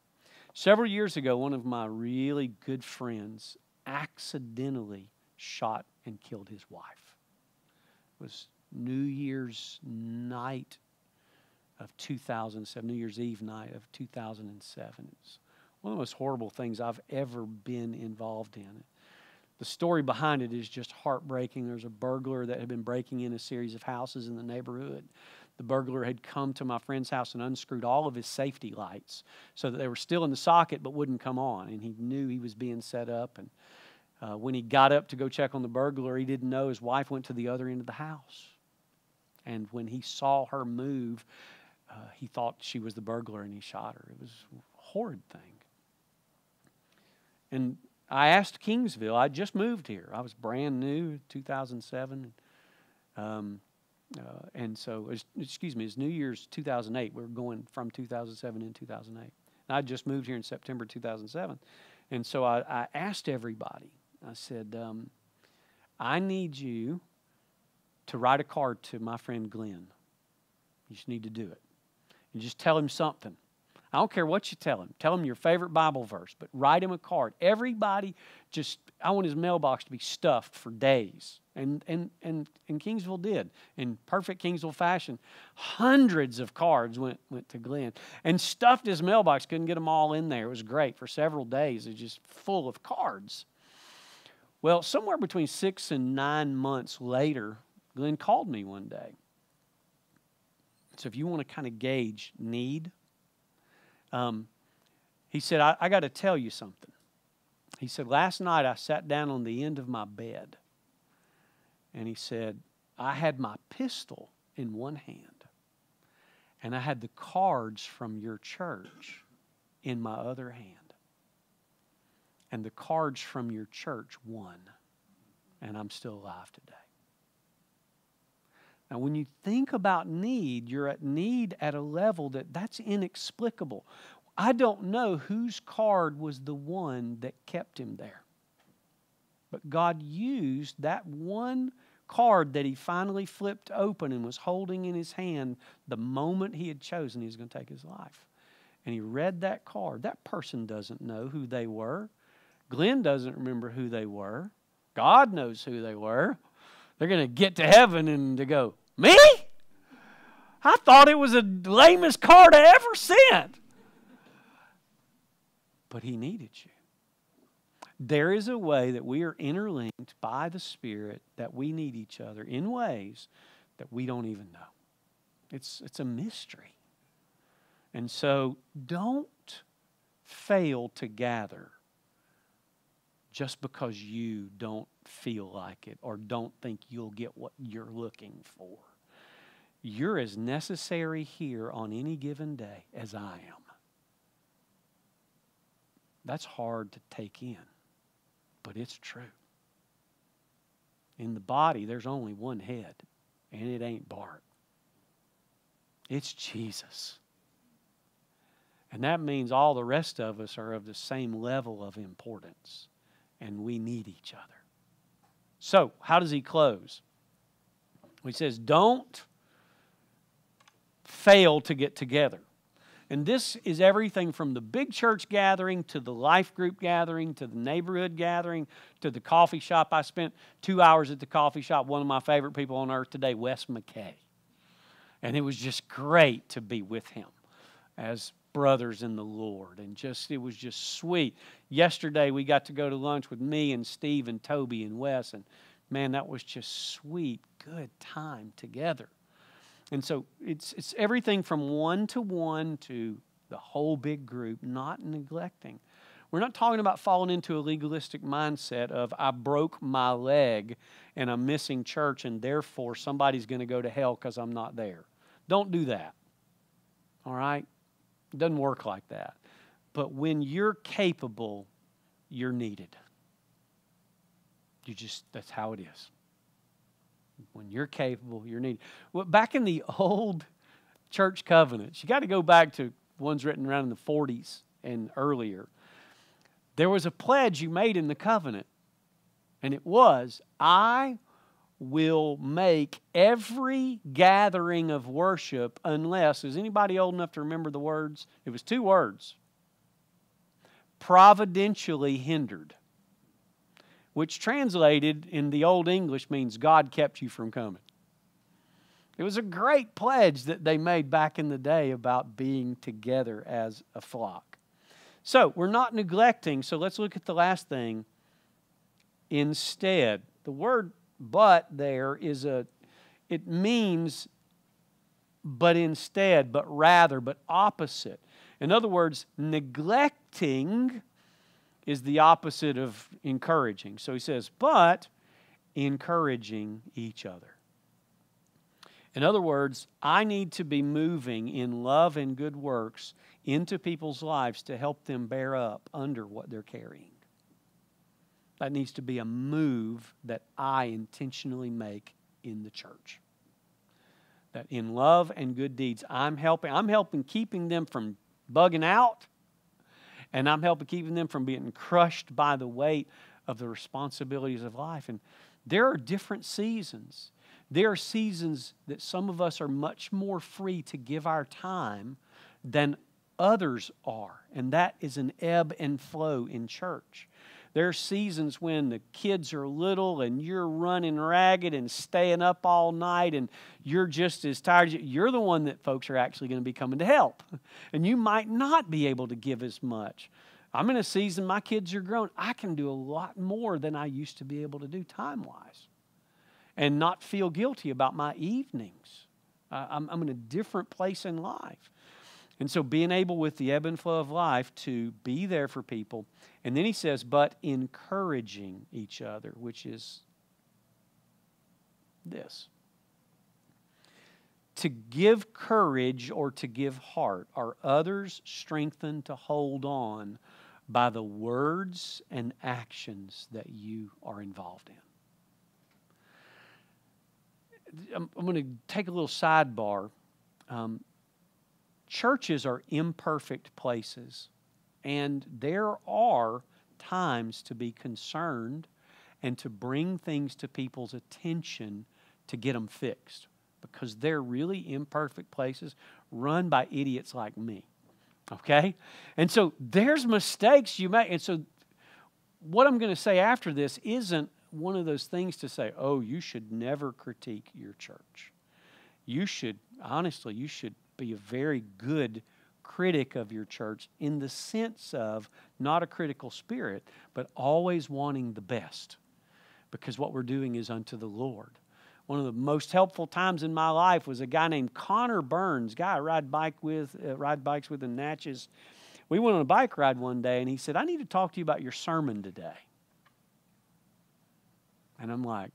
Several years ago, one of my really good friends accidentally shot and killed his wife. It was New Year's night of 2007, New Year's Eve night of 2007. It's one of the most horrible things I've ever been involved in. The story behind it is just heartbreaking. There's a burglar that had been breaking in a series of houses in the neighborhood. the burglar had come to my friend's house and unscrewed all of his safety lights so that they were still in the socket but wouldn't come on. And he knew he was being set up. And uh, when he got up to go check on the burglar, he didn't know his wife went to the other end of the house. And when he saw her move, uh, he thought she was the burglar and he shot her. It was a horrid thing. And I asked Kingsville, I just moved here. I was brand new, 2007. Um, uh, and so, excuse me, it's New Year's 2008. We are going from 2007 in 2008. And I just moved here in September 2007. And so I, I asked everybody, I said, um, I need you to write a card to my friend Glenn. You just need to do it. And just tell him something. I don't care what you tell him. Tell him your favorite Bible verse, but write him a card. Everybody just, I want his mailbox to be stuffed for days. And, and, and, and Kingsville did in perfect Kingsville fashion. Hundreds of cards went, went to Glenn and stuffed his mailbox. Couldn't get them all in there. It was great for several days. It was just full of cards. Well, somewhere between six and nine months later, Glenn called me one day. So if you want to kind of gauge need, um, he said, I, I got to tell you something. He said, Last night I sat down on the end of my bed. And he said, I had my pistol in one hand, and I had the cards from your church in my other hand. And the cards from your church won, and I'm still alive today. Now, when you think about need, you're at need at a level that that's inexplicable. I don't know whose card was the one that kept him there. But God used that one card that he finally flipped open and was holding in his hand the moment he had chosen he was going to take his life. And he read that card. That person doesn't know who they were. Glenn doesn't remember who they were. God knows who they were. They're going to get to heaven and to go, Me? I thought it was the lamest card I ever sent. But he needed you. There is a way that we are interlinked by the Spirit that we need each other in ways that we don't even know. It's, it's a mystery. And so don't fail to gather just because you don't feel like it or don't think you'll get what you're looking for. You're as necessary here on any given day as I am. That's hard to take in, but it's true. In the body, there's only one head, and it ain't Bart. It's Jesus. And that means all the rest of us are of the same level of importance and we need each other. So, how does he close? He says, Don't fail to get together. And this is everything from the big church gathering to the life group gathering to the neighborhood gathering to the coffee shop. I spent two hours at the coffee shop. One of my favorite people on earth today, Wes McKay. And it was just great to be with him as brothers in the Lord. And just, it was just sweet. Yesterday, we got to go to lunch with me and Steve and Toby and Wes. And man, that was just sweet, good time together. And so it's, it's everything from one to one to the whole big group, not neglecting. We're not talking about falling into a legalistic mindset of I broke my leg and I'm missing church and therefore somebody's going to go to hell because I'm not there. Don't do that. All right? It doesn't work like that. But when you're capable, you're needed. You just, that's how it is. When you're capable, you're needed. Well, back in the old church covenants, you got to go back to ones written around in the 40s and earlier. There was a pledge you made in the covenant, and it was, I will make every gathering of worship unless, is anybody old enough to remember the words? It was two words providentially hindered, which translated in the Old English means God kept you from coming. It was a great pledge that they made back in the day about being together as a flock. So we're not neglecting, so let's look at the last thing. Instead, the word but there is a, it means but instead, but rather, but opposite. In other words, neglecting is the opposite of encouraging. So he says, but encouraging each other. In other words, I need to be moving in love and good works into people's lives to help them bear up under what they're carrying. That needs to be a move that I intentionally make in the church. That in love and good deeds, I'm helping. I'm helping keeping them from bugging out, and I'm helping keeping them from being crushed by the weight of the responsibilities of life. And there are different seasons. There are seasons that some of us are much more free to give our time than others are, and that is an ebb and flow in church. There are seasons when the kids are little and you're running ragged and staying up all night and you're just as tired. You're the one that folks are actually going to be coming to help. And you might not be able to give as much. I'm in a season my kids are grown. I can do a lot more than I used to be able to do time wise and not feel guilty about my evenings. I'm in a different place in life. And so being able with the ebb and flow of life to be there for people. And then he says, but encouraging each other, which is this. To give courage or to give heart are others strengthened to hold on by the words and actions that you are involved in. I'm, going to take a little sidebar. Um, churches are imperfect places, and there are times to be concerned and to bring things to people's attention to get them fixed because they're really imperfect places run by idiots like me. Okay? And so there's mistakes you make. And so what I'm going to say after this isn't one of those things to say, oh, you should never critique your church. You should, honestly, you should be a very good critic of your church in the sense of not a critical spirit, but always wanting the best because what we're doing is unto the Lord. One of the most helpful times in my life was a guy named Connor Burns, guy I ride bike with, uh, ride bikes with in Natchez. We went on a bike ride one day, and he said, "I need to talk to you about your sermon today." And I'm like,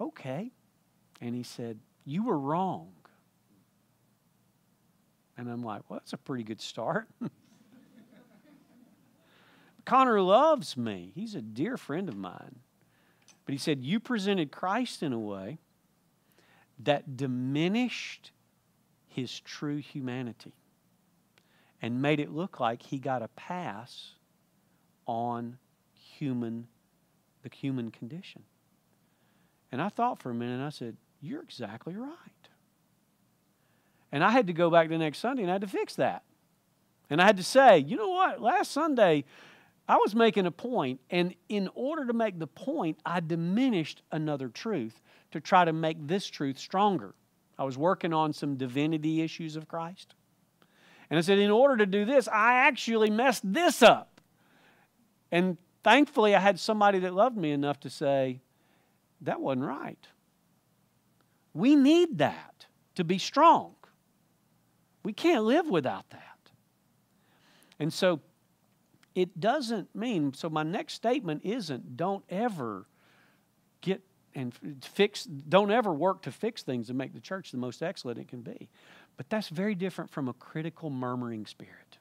"Okay." And he said, "You were wrong." And I'm like, well, that's a pretty good start. Connor loves me. He's a dear friend of mine. But he said, You presented Christ in a way that diminished his true humanity and made it look like he got a pass on human the human condition. And I thought for a minute I said, You're exactly right. And I had to go back the next Sunday and I had to fix that. And I had to say, you know what? Last Sunday, I was making a point, and in order to make the point, I diminished another truth to try to make this truth stronger. I was working on some divinity issues of Christ. And I said, in order to do this, I actually messed this up. And thankfully, I had somebody that loved me enough to say, that wasn't right. We need that to be strong. We can't live without that. And so it doesn't mean, so my next statement isn't don't ever get and fix, don't ever work to fix things and make the church the most excellent it can be. But that's very different from a critical murmuring spirit.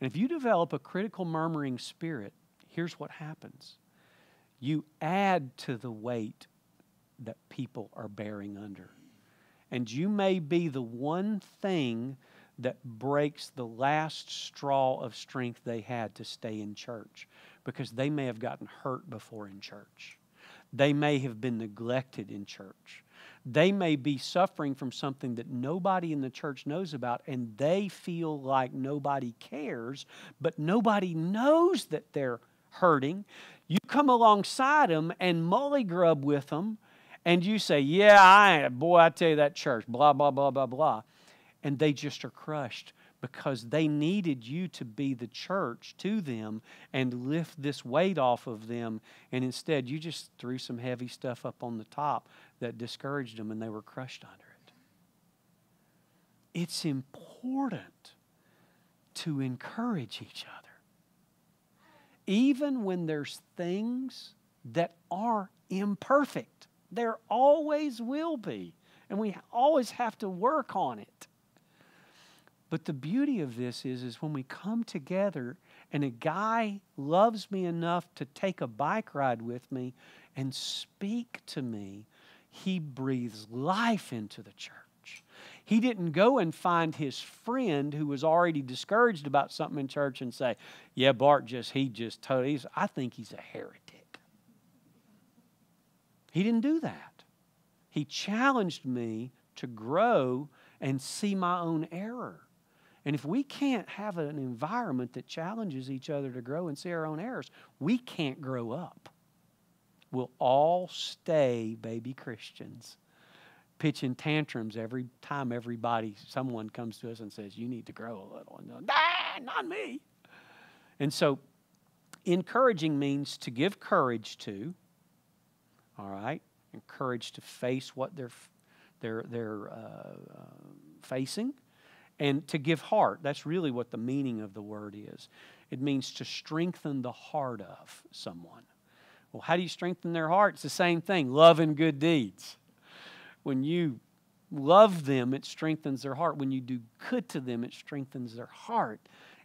And if you develop a critical murmuring spirit, here's what happens you add to the weight that people are bearing under. And you may be the one thing that breaks the last straw of strength they had to stay in church because they may have gotten hurt before in church. They may have been neglected in church. They may be suffering from something that nobody in the church knows about, and they feel like nobody cares, but nobody knows that they're hurting. You come alongside them and molly grub with them and you say, Yeah, I boy, I tell you that church, blah, blah, blah, blah, blah. And they just are crushed because they needed you to be the church to them and lift this weight off of them. And instead, you just threw some heavy stuff up on the top that discouraged them and they were crushed under it. it's important to encourage each other. Even when there's things that are imperfect, there always will be. And we always have to work on it. But the beauty of this is, is when we come together and a guy loves me enough to take a bike ride with me and speak to me, he breathes life into the church. He didn't go and find his friend who was already discouraged about something in church and say, Yeah, Bart just, he just totally, I think he's a heretic. He didn't do that. He challenged me to grow and see my own error. And if we can't have an environment that challenges each other to grow and see our own errors, we can't grow up. We'll all stay baby Christians, pitching tantrums every time everybody, someone comes to us and says, You need to grow a little. And ah, not me. And so, encouraging means to give courage to, all right? Encouraged to face what they're, they're, they're uh, uh, facing and to give heart. That's really what the meaning of the word is. It means to strengthen the heart of someone. Well, how do you strengthen their heart? It's the same thing love and good deeds. When you love them, it strengthens their heart. When you do good to them, it strengthens their heart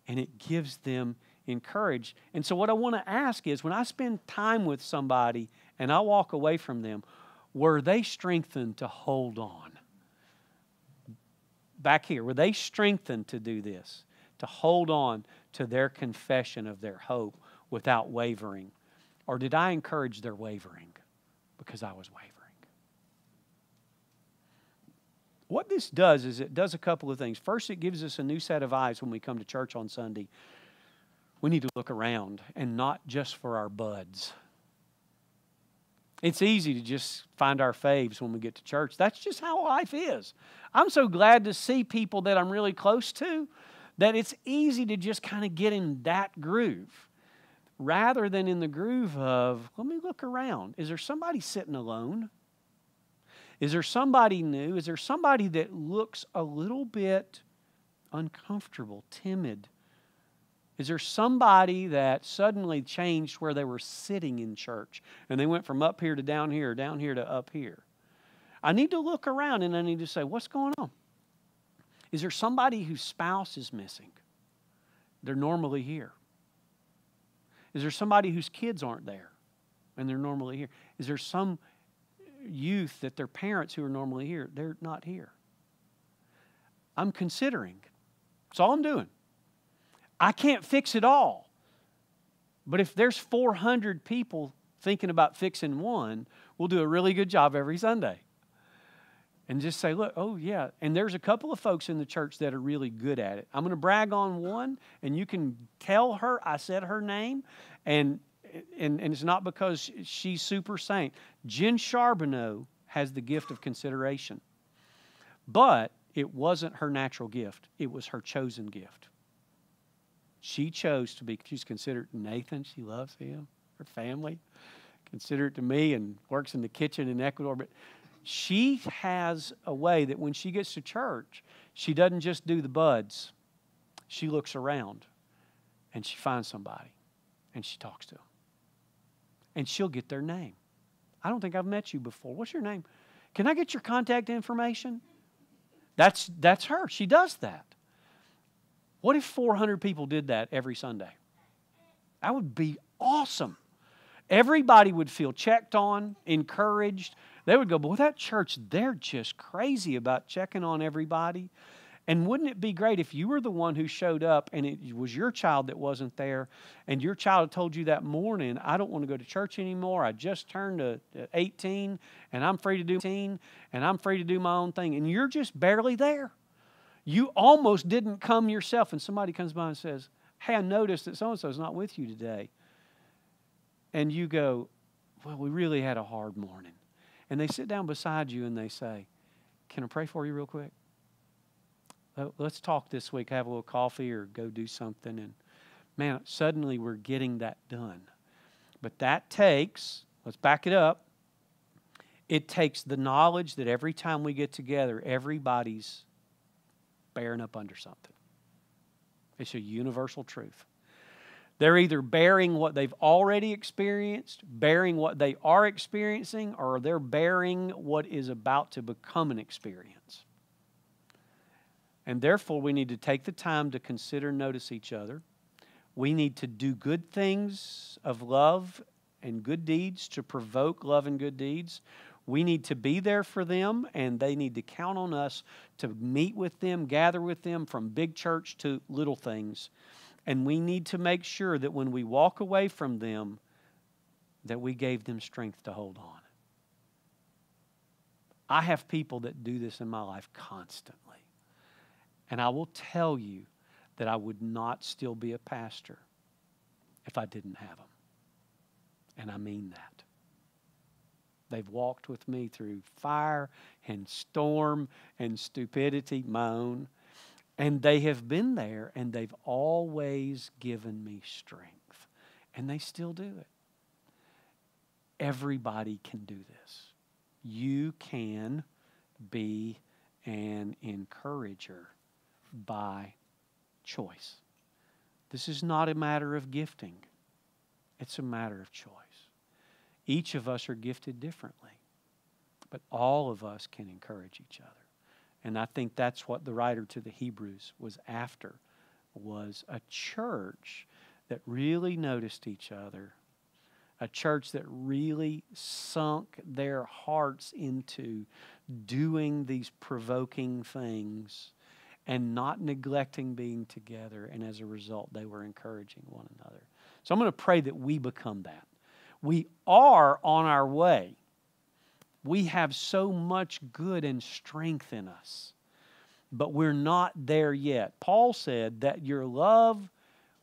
and it gives them encourage. And so, what I want to ask is when I spend time with somebody and I walk away from them, were they strengthened to hold on? back here, were they strengthened to do this, to hold on to their confession of their hope without wavering? Or did I encourage their wavering because I was wavering? What this does is it does a couple of things. First, it gives us a new set of eyes when we come to church on Sunday. We need to look around and not just for our buds. It's easy to just find our faves when we get to church. That's just how life is. I'm so glad to see people that I'm really close to that it's easy to just kind of get in that groove rather than in the groove of, let me look around. Is there somebody sitting alone? Is there somebody new? Is there somebody that looks a little bit uncomfortable, timid? Is there somebody that suddenly changed where they were sitting in church and they went from up here to down here, down here to up here? I need to look around and I need to say, what's going on? Is there somebody whose spouse is missing? They're normally here. Is there somebody whose kids aren't there and they're normally here? Is there some youth that their parents who are normally here, they're not here? I'm considering. That's all I'm doing. I can't fix it all. But if there's 400 people thinking about fixing one, we'll do a really good job every Sunday. And just say, look, oh, yeah. And there's a couple of folks in the church that are really good at it. I'm going to brag on one, and you can tell her I said her name, and, and, and it's not because she's super saint. Jen Charbonneau has the gift of consideration. But it wasn't her natural gift, it was her chosen gift. She chose to be, she's considered Nathan. She loves him, her family. Considered to me and works in the kitchen in Ecuador. But she has a way that when she gets to church, she doesn't just do the buds. She looks around and she finds somebody and she talks to them. And she'll get their name. I don't think I've met you before. What's your name? Can I get your contact information? That's, that's her. She does that. What if 400 people did that every Sunday? That would be awesome. Everybody would feel checked on, encouraged. They would go, Boy, that church, they're just crazy about checking on everybody. And wouldn't it be great if you were the one who showed up and it was your child that wasn't there, and your child told you that morning, I don't want to go to church anymore. I just turned 18 and I'm free to do 18 and I'm free to do my own thing. And you're just barely there. You almost didn't come yourself, and somebody comes by and says, Hey, I noticed that so and so is not with you today. And you go, Well, we really had a hard morning. And they sit down beside you and they say, Can I pray for you real quick? Let's talk this week, have a little coffee or go do something. And man, suddenly we're getting that done. But that takes, let's back it up. It takes the knowledge that every time we get together, everybody's bearing up under something. It's a universal truth. They're either bearing what they've already experienced, bearing what they are experiencing, or they're bearing what is about to become an experience. And therefore, we need to take the time to consider and notice each other. We need to do good things of love and good deeds to provoke love and good deeds. We need to be there for them, and they need to count on us to meet with them, gather with them from big church to little things and we need to make sure that when we walk away from them, that we gave them strength to hold on. I have people that do this in my life constantly. And I will tell you that I would not still be a pastor if I didn't have them. And I mean that. They've walked with me through fire and storm and stupidity, my own. And they have been there and they've always given me strength. And they still do it. Everybody can do this. You can be an encourager by choice. This is not a matter of gifting, it's a matter of choice. Each of us are gifted differently, but all of us can encourage each other. And I think that's what the writer to the Hebrews was after was a church that really noticed each other, a church that really sunk their hearts into doing these provoking things and not neglecting being together. And as a result, they were encouraging one another. So I'm going to pray that we become that. We are on our way we have so much good and strength in us, but we're not there yet. Paul said that your love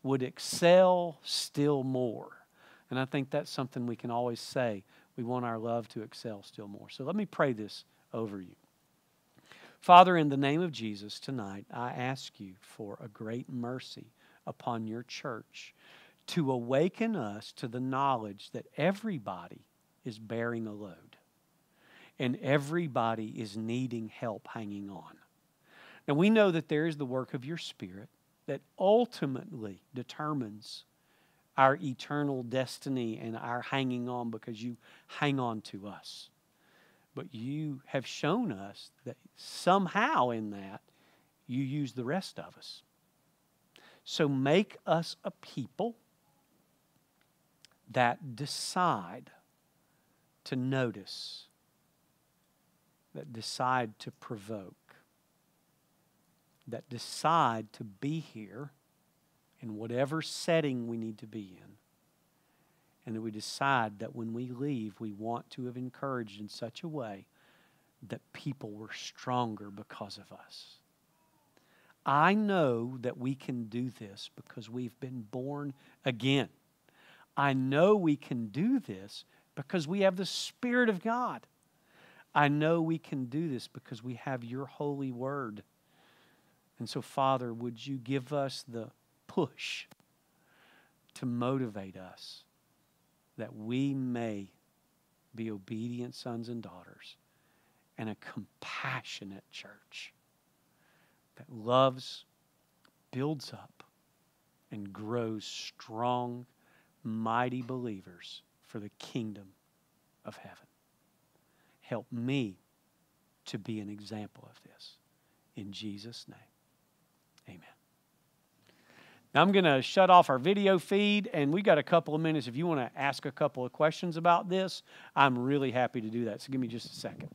would excel still more. And I think that's something we can always say. We want our love to excel still more. So let me pray this over you. Father, in the name of Jesus, tonight, I ask you for a great mercy upon your church to awaken us to the knowledge that everybody is bearing a load and everybody is needing help hanging on. Now, we know that there is the work of your Spirit that ultimately determines our eternal destiny and our hanging on because you hang on to us. But you have shown us that somehow in that you use the rest of us. So make us a people that decide to notice that decide to provoke, that decide to be here in whatever setting we need to be in, and that we decide that when we leave, we want to have encouraged in such a way that people were stronger because of us. I know that we can do this because we've been born again. I know we can do this because we have the Spirit of God. I know we can do this because we have your holy word. And so, Father, would you give us the push to motivate us that we may be obedient sons and daughters and a compassionate church that loves, builds up, and grows strong, mighty believers for the kingdom of heaven. Help me to be an example of this. In Jesus' name, amen. Now I'm going to shut off our video feed, and we got a couple of minutes. If you want to ask a couple of questions about this, I'm really happy to do that. So give me just a second.